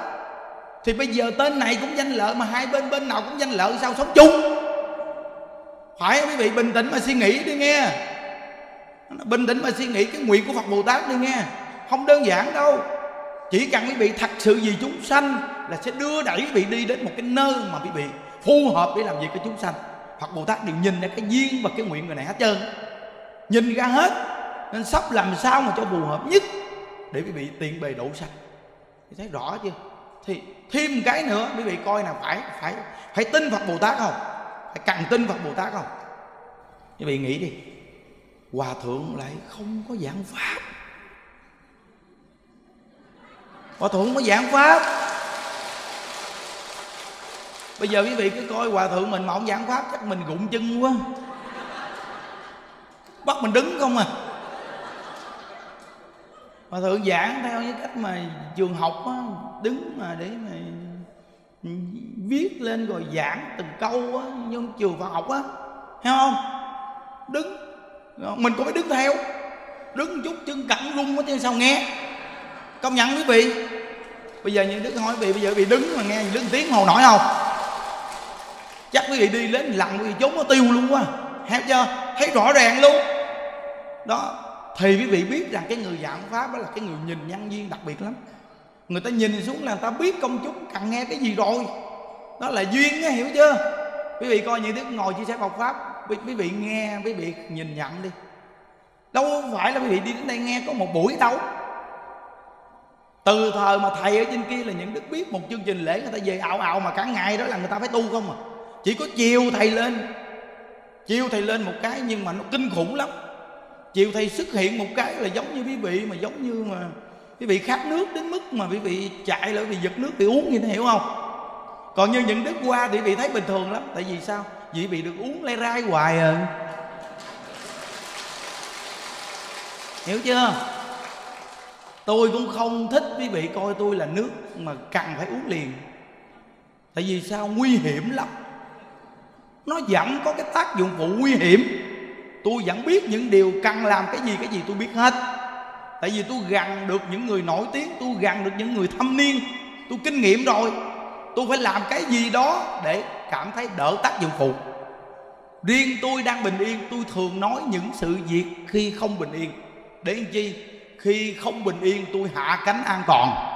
Thì bây giờ tên này cũng danh lợi, mà hai bên bên nào cũng danh lợi, sao sống chung? Phải quý vị? Bình tĩnh mà suy nghĩ đi nghe. Bình tĩnh mà suy nghĩ cái nguyện của phật bồ tát đi nghe. Không đơn giản đâu. Chỉ cần quý vị thật sự vì chúng sanh là sẽ đưa đẩy quý vị đi đến một cái nơi mà quý vị phù hợp để làm việc với chúng sanh. Phật Bồ Tát đều nhìn ra cái duyên và cái nguyện người này hết trơn. Nhìn ra hết, Nên sắp làm sao mà cho phù hợp nhất Để quý vị tiện bề độ sạch thấy rõ chưa? Thì thêm một cái nữa, quý vị coi là phải phải phải tin Phật Bồ Tát không? Phải cần tin Phật Bồ Tát không? Quý vị nghĩ đi, Hòa thượng lại không có giảng pháp. Hòa thượng không có giảng pháp bây giờ quý vị cứ coi hòa thượng mình mà ông giảng pháp chắc mình gụng chân quá. Bắt mình đứng không à. Hòa thượng giảng theo những cách mà trường học á, đứng mà để mà viết lên rồi giảng từng câu á như trường Phật học á. Thấy không? Đứng. Mình cũng phải đứng theo. Đứng một chút chân cẳng rung quá chứ sao nghe. Công nhận quý vị. Bây giờ những đức hỏi quý vị bây giờ quý vị đứng mà nghe đứng tiếng hồ nổi không? Chắc quý vị đi đến lần quý vị trốn nó tiêu luôn quá. Hiểu chưa? Thấy rõ ràng luôn. Đó, thì quý vị biết rằng cái người giảng pháp đó là cái người nhìn nhân duyên đặc biệt lắm. Người ta nhìn xuống là người ta biết công chúng cần nghe cái gì rồi. Đó là duyên á, hiểu chưa? Quý vị coi như đức ngồi chia sẻ Phật pháp quý vị nghe, quý vị nhìn nhận đi. Đâu phải là quý vị đi đến đây nghe có một buổi đâu. Từ thời mà thầy ở trên kia là những đức biết một chương trình lễ người ta về ảo ảo mà cả ngày đó là người ta phải tu không à? Chỉ có chiều thầy lên. Chiều thầy lên một cái nhưng mà nó kinh khủng lắm. Chiều thầy xuất hiện một cái là giống như quý vị, mà giống như mà quý vị khát nước đến mức mà quý vị chạy lại vì giật nước bị uống như thế hiểu không? Còn như những đức qua thì quý vị thấy bình thường lắm. Tại vì sao? Vì bị vị được uống lay rai hoài à. Hiểu chưa? Tôi cũng không thích quý vị coi tôi là nước mà cần phải uống liền. Tại vì sao? Nguy hiểm lắm nó vẫn có cái tác dụng phụ nguy hiểm. Tôi vẫn biết những điều cần làm cái gì cái gì tôi biết hết. Tại vì tôi gần được những người nổi tiếng, tôi gần được những người thâm niên. Tôi kinh nghiệm rồi. Tôi phải làm cái gì đó để cảm thấy đỡ tác dụng phụ. Riêng tôi đang bình yên, tôi thường nói những sự việc khi không bình yên. Để làm chi? Khi không bình yên, tôi hạ cánh an toàn.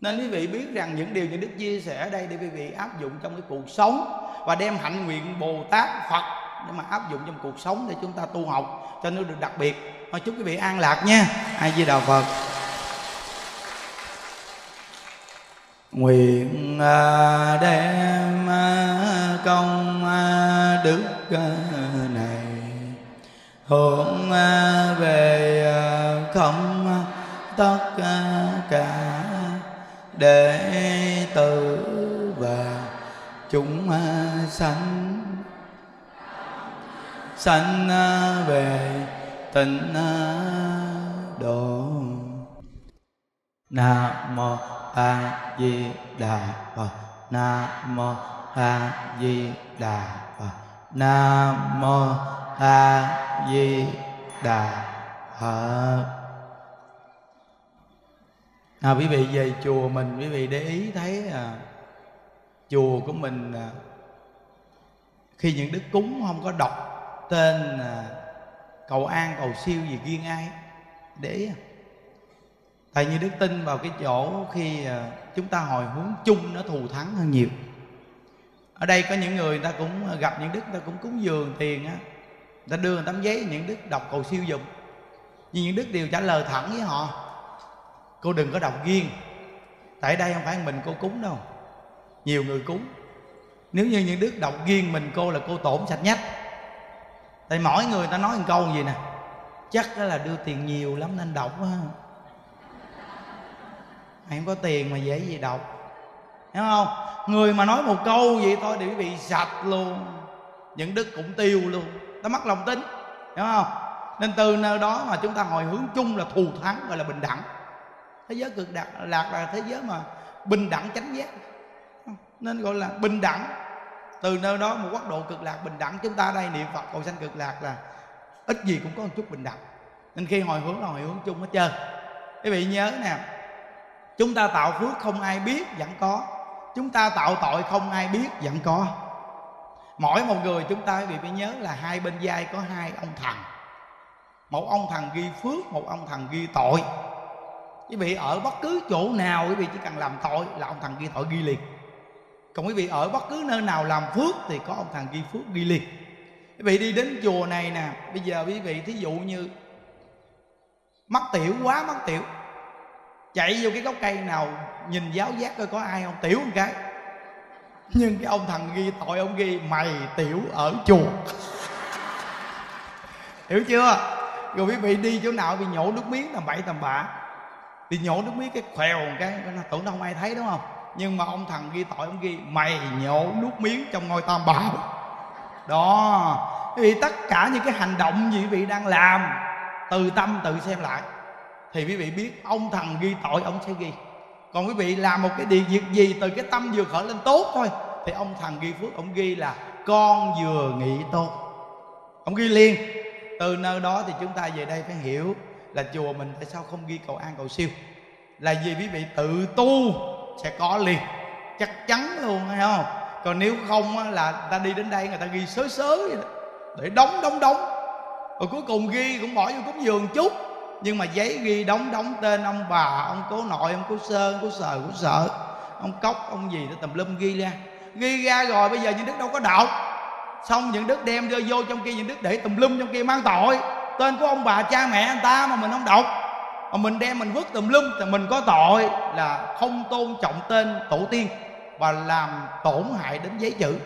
Nên quý vị biết rằng những điều những đức chia sẻ ở đây để quý vị áp dụng trong cái cuộc sống và đem hạnh nguyện bồ tát phật để mà áp dụng trong cuộc sống để chúng ta tu học cho nó được đặc biệt. Và chúc quý vị an lạc nha. Ai di đà phật. Nguyện à, đem à, công à, đức này hướng về không tất cả đệ tử và chúng sanh. Sanh về tịnh độ. Nam mô a di đà phật. Nam mô a di đà phật. Nam mô a di đà phật à, quý vị về chùa mình quý vị để ý thấy à, chùa của mình à, khi những đức cúng không có đọc tên à, cầu an cầu siêu gì riêng ai để ý à. Tại như đức tin vào cái chỗ khi à, chúng ta hồi hướng chung nó thù thắng hơn nhiều. Ở đây có những người ta cũng gặp những đức ta cũng cúng dường tiền á ta đưa tấm giấy những đức đọc cầu siêu dùng nhưng những đức đều trả lời thẳng với họ cô đừng có đọc riêng tại đây không phải mình cô cúng đâu. Nhiều người cúng. Nếu như những đức đọc riêng mình cô là cô tổn sạch nhách tại mỗi người ta nói một câu gì nè. Chắc là đưa tiền nhiều lắm nên đọc quá. Mày không có tiền mà dễ gì đọc hiểu không? Người mà nói một câu vậy thôi thì bị sạch luôn. Những đức cũng tiêu luôn. Ta mất lòng tin. Hiểu không? Nên từ nơi đó mà chúng ta hồi hướng chung là thù thắng gọi là bình đẳng thế giới cực đạt, lạc là thế giới mà bình đẳng chánh giác. Nên gọi là bình đẳng. Từ nơi đó một quốc độ cực lạc bình đẳng. Chúng ta đây niệm phật cầu sanh cực lạc là ít gì cũng có một chút bình đẳng. Nên khi hồi hướng là hồi hướng chung hết trơn. Quý vị nhớ nè, chúng ta tạo phước không ai biết vẫn có. Chúng ta tạo tội không ai biết vẫn có. Mỗi một người chúng ta, quý vị phải nhớ là hai bên vai có hai ông thần một ông thần ghi phước, một ông thần ghi tội quý vị ở bất cứ chỗ nào, quý vị chỉ cần làm tội là ông thần ghi tội ghi liền. Còn quý vị ở bất cứ nơi nào làm phước thì có ông thần ghi phước ghi liền. Quý vị đi đến chùa này nè, bây giờ quý vị thí dụ như mắc tiểu quá mắc tiểu, chạy vô cái gốc cây nào nhìn giáo giác coi có ai không, tiểu một cái. Nhưng cái ông thần ghi tội ông ghi, mày tiểu ở chùa. Hiểu chưa? Rồi quý vị đi chỗ nào bị nhổ nước miếng tầm bậy tầm bạ đi nhổ nước miếng cái khèo một cái tưởng đâu không ai thấy, đúng không? Nhưng mà ông thằng ghi tội, ông ghi, mày nhổ nước miếng trong ngôi tam bảo. Đó. Vì tất cả những cái hành động gì quý vị đang làm, từ tâm tự xem lại, thì quý vị biết ông thằng ghi tội, ông sẽ ghi. Còn quý vị làm một cái điều việc gì từ cái tâm vừa khởi lên tốt thôi, thì ông thằng ghi phước, ông ghi là con vừa nghĩ tốt. Ông ghi liền. Từ nơi đó thì chúng ta về đây phải hiểu là chùa mình tại sao không ghi cầu an cầu siêu? Là vì quý vị tự tu sẽ có liền. Chắc chắn luôn hay không? Còn nếu không á, là ta đi đến đây người ta ghi sớ sớ vậy đó. Để đóng đóng đóng. Rồi cuối cùng ghi cũng bỏ vô cúng giường chút. Nhưng mà giấy ghi đóng đóng tên ông bà ông cố nội ông cố sơn cố sờ cố sợ. Ông cốc ông gì đó tùm lum ghi ra. Ghi ra rồi bây giờ những đức đâu có đọc xong những đức đem đưa vô trong kia những đức để tùm lum trong kia mang tội tên của ông bà cha mẹ anh ta mà mình không đọc. Mà mình đem mình vứt tùm lum thì mình có tội là không tôn trọng tên tổ tiên và làm tổn hại đến giấy chữ.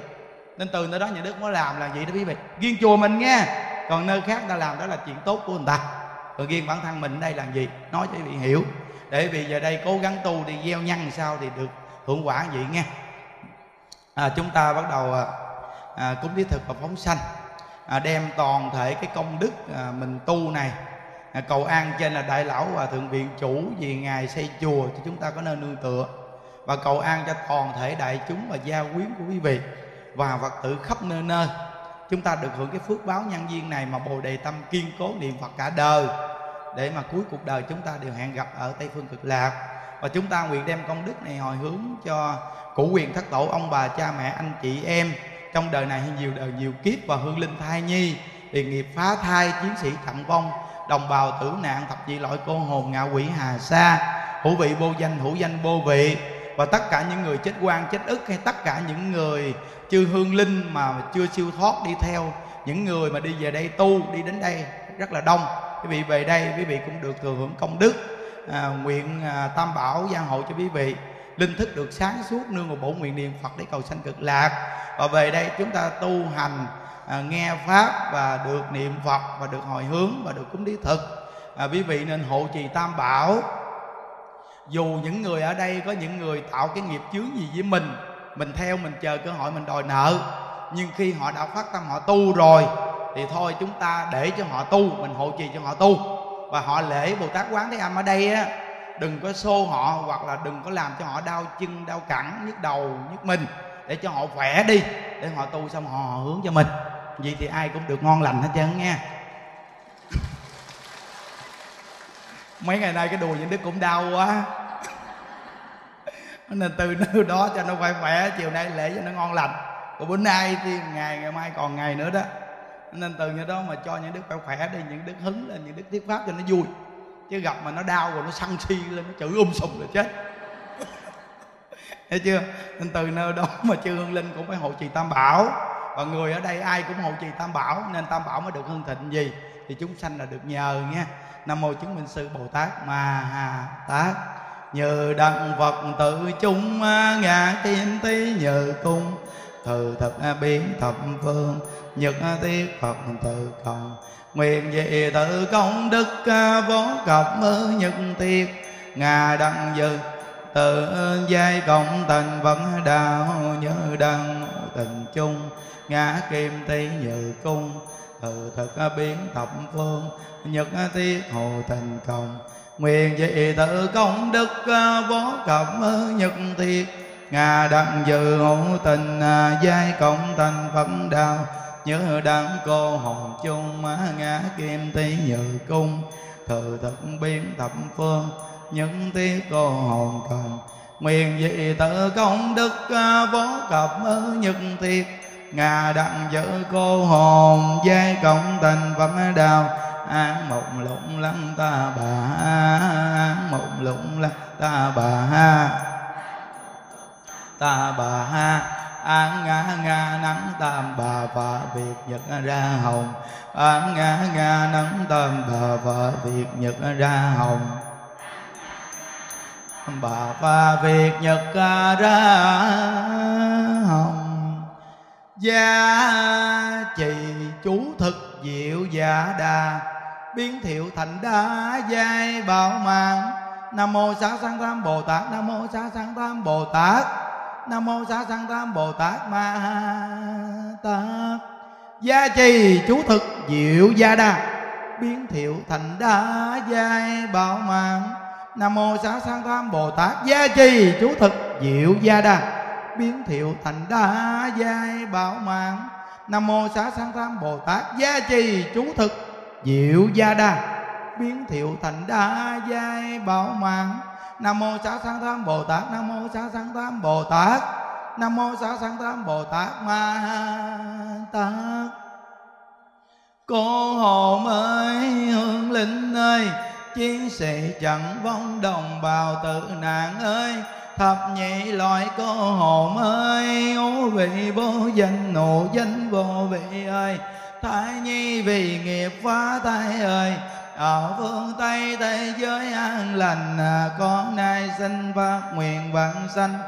Nên từ nơi đó nhà đức mới làm là gì đó quý vị. Riêng chùa mình nghe còn nơi khác ta làm đó là chuyện tốt của người ta. Còn riêng bản thân mình đây là gì? Nói cho quý vị hiểu. Để vì giờ đây cố gắng tu thì gieo nhân sao thì được hưởng quả vậy nghe à, chúng ta bắt đầu à, à, cúng thiết thực và phóng sanh à, đem toàn thể cái công đức à, mình tu này à, cầu an trên là đại lão và thượng viện chủ vì ngài xây chùa cho chúng ta có nơi nương tựa. Và cầu an cho toàn thể đại chúng và gia quyến của quý vị và phật tử khắp nơi nơi. Chúng ta được hưởng cái phước báo nhân duyên này mà bồ đề tâm kiên cố niệm phật cả đời để mà cuối cuộc đời chúng ta đều hẹn gặp ở tây phương cực lạc. Và chúng ta nguyện đem công đức này hồi hướng cho cụ quyền thất tổ ông bà cha mẹ anh chị em trong đời này hay nhiều đời nhiều kiếp và hương linh thai nhi. Tiền nghiệp phá thai chiến sĩ thận vong đồng bào tử nạn thập nhị loại cô hồn ngạ quỷ hà sa hữu vị vô danh hữu danh vô vị. Và tất cả những người chết quan chết ức hay tất cả những người chưa hương linh mà chưa siêu thoát đi theo những người mà đi về đây tu đi đến đây rất là đông. Quý vị về đây quý vị cũng được thừa hưởng công đức à, nguyện à, tam bảo gia hộ cho quý vị linh thức được sáng suốt nương vào bổn nguyện niệm phật để cầu sanh cực lạc. Và về đây chúng ta tu hành à, nghe pháp và được niệm phật và được hồi hướng và được cúng lý thực. À, quý vị nên hộ trì tam bảo. Dù những người ở đây có những người tạo cái nghiệp chướng gì với mình mình theo mình chờ cơ hội mình đòi nợ. Nhưng khi họ đã phát tâm họ tu rồi thì thôi chúng ta để cho họ tu mình hộ trì cho họ tu. Và họ lễ bồ tát quán thế âm ở đây á đừng có xô họ hoặc là đừng có làm cho họ đau chân đau cẳng nhức đầu nhức mình để cho họ khỏe đi để họ tu xong họ, hướng cho mình. Vậy thì ai cũng được ngon lành hết trơn nha. Mấy ngày nay cái đùi những đứa cũng đau quá. Nên từ nơi đó cho nó khỏe khỏe chiều nay lễ cho nó ngon lành. Còn bữa nay thì ngày ngày mai còn ngày nữa đó. Nên từ như đó mà cho những đức khỏe khỏe đi những đức hứng lên những đức thuyết pháp cho nó vui chứ gặp mà nó đau rồi nó săn si lên, nó chửi um sùm rồi chết. Thấy chưa? Nên từ nơi đó mà chư hương linh cũng phải hộ trì tam bảo. Và người ở đây ai cũng hộ trì tam bảo, nên tam bảo mới được hưng thịnh gì? Thì chúng sanh là được nhờ nha. Nam mô chứng minh sư bồ tát ma ha tát. Nhờ đặng phật tự chung à, ngã tiên tí nhờ cung. Từ thập à, biến thập phương nhật à, tiết phật tự cộng nguyện về tự công đức à, vô cập nhật tiệt. Ngà đặng dư, tự giai cộng tình vẫn đạo nhớ đăng tình chung. Ngã kim tý như cung từ thực biến thập phương nhật tiết hồ tình cộng. Nguyện về tự công đức à, vô cập nhật tiệt. Ngà đặng dự hữu tình à, giai cộng tình phật đạo nhớ đăng cô hồn chung ngã kim tý nhự cung. Từ thực biến thập phương những tiết cô hồn cầm. Nguyện dị tự công đức à, vô cập nhân tiết ngà đặng giữ cô hồn giai cộng tình phẩm đạo án một lụng lăng ta bà án một lụng lăng ta bà. Ta bà. ha an ngã ngã nắng tam bà và Việt nhật ra hồng. An ngã ngã nắng tam bà và Việt nhật ra hồng. Bà và Việt nhật ra hồng. Gia trì chú thực diệu giả đà, biến thiệu thành đa giai bảo mạng nam mô xá sanh tam bồ tát, nam mô xá sanh tam bồ tát nam mô xá sanh tam bồ tát ma tát. Gia trì chú thực diệu gia đa. Biến thiệu thành đa giai bảo mạng. Nam mô xá sanh tam bồ tát. Gia trì chú thực diệu gia đa. Biến thiệu thành đa giai bảo mạng. Nam mô xá sanh tam bồ tát. Gia trì chú thực diệu gia đa. Biến thiệu thành đa giai bảo mạng nam mô xá sanh tam bồ tát, nam mô xá sanh tam bồ tát, nam mô xá sanh tam bồ tát, ma tát. Cô hồn ơi hương linh ơi chiến sĩ chẳng vong đồng bào tự nạn ơi, thập nhị loại cô hồn ơi ố vị vô danh, nộ danh vô vị ơi, thái nhi vì nghiệp phá tay ơi ở phương tây, thế giới an lành à, con nay sinh phát nguyện vạn sanh.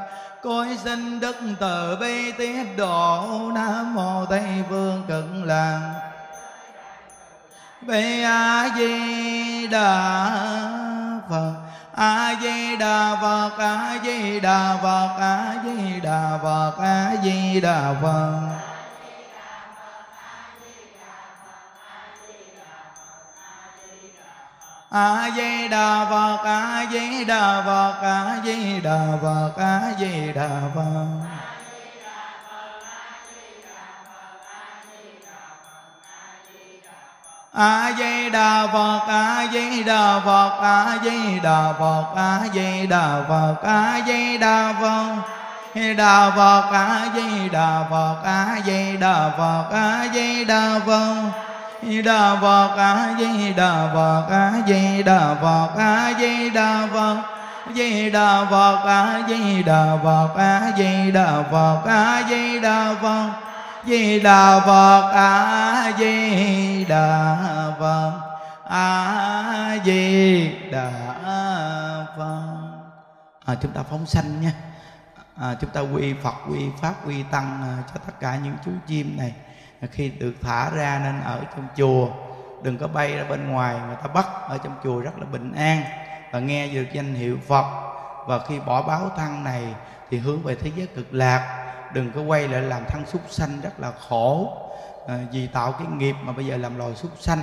Cối sinh đức từ bi tiết độ, nam mô tây phương cực lạc bi a di đà phật a di đà phật a di đà phật a di đà phật a di đà phật. A di đà phật a di đà phật a di đà phật a di đà phật a di đà phật a di đà phật a di đà phật a di đà phật a di đà phật đà phật a di đà phật a di đà phật a di đà phật đà phật a di đà phật a di đà phật a di đà phật di đà phật a di đà phật a di đà phật a di đà phật di đà phật a di đà phật a di đà phật à, chúng ta phóng sanh nha à, chúng ta quy phật quy pháp quy tăng à, cho tất cả những chú chim này khi được thả ra nên ở trong chùa đừng có bay ra bên ngoài người ta bắt ở trong chùa rất là bình an và nghe được danh hiệu phật. Và khi bỏ báo thân này thì hướng về thế giới cực lạc đừng có quay lại làm thân súc sanh rất là khổ. À, vì tạo cái nghiệp mà bây giờ làm loài súc sanh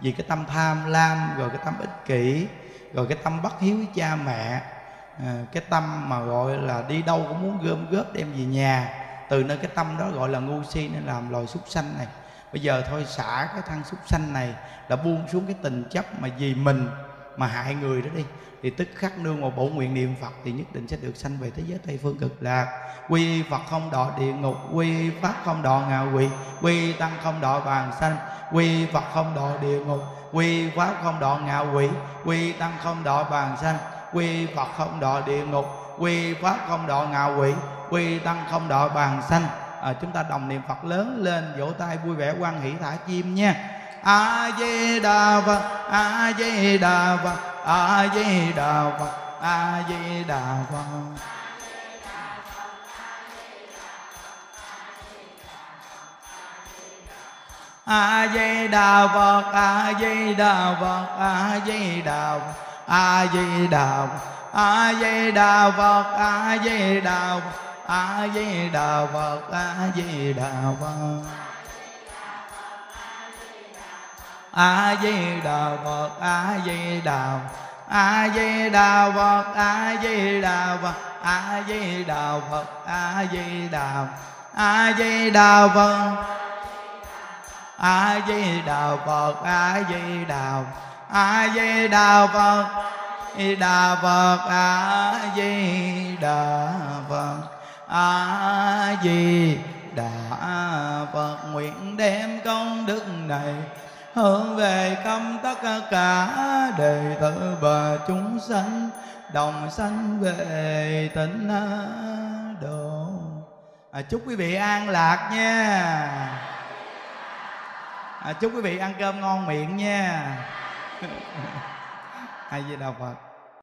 vì cái tâm tham lam rồi cái tâm ích kỷ rồi cái tâm bất hiếu với cha mẹ. À, cái tâm mà gọi là đi đâu cũng muốn gom góp đem về nhà từ nơi cái tâm đó gọi là ngu si nên làm loài súc sanh này. Bây giờ thôi xả cái thân súc sanh này là buông xuống cái tình chấp mà vì mình mà hại người đó đi. Thì tức khắc nương một bộ nguyện niệm phật thì nhất định sẽ được sanh về thế giới tây phương cực lạc. Quy phật không đọa địa ngục, quy pháp không đọa ngạ quỷ, quy tăng không đọa vàng sanh, quy phật không đọa địa ngục, quy pháp không đọa ngạ quỷ, quy tăng không đọa vàng sanh, quy phật không đọa địa ngục, quy pháp không đọa ngạ quỷ quy tăng không đội bàn xanh à, chúng ta đồng niệm phật lớn lên vỗ tay vui vẻ quan hỷ thả chim nha. A di đà phật a di đà phật a di đà phật a di đà phật a di đà phật a di đà phật a di đà phật a di đà phật a di đà phật a di đà phật a di đà phật a di đà phật a di đà phật a di đà a di đà phật a di đà phật a di đà phật a di đà a di đà phật a di đà phật a di đà a di đà phật đà phật a di đà phật a di đà phật nguyện đem công đức này hướng về công tất cả đệ tử và chúng sanh đồng sanh về tịnh độ. À, chúc quý vị an lạc nha. À, chúc quý vị ăn cơm ngon miệng nha. Hay gì đạo phật.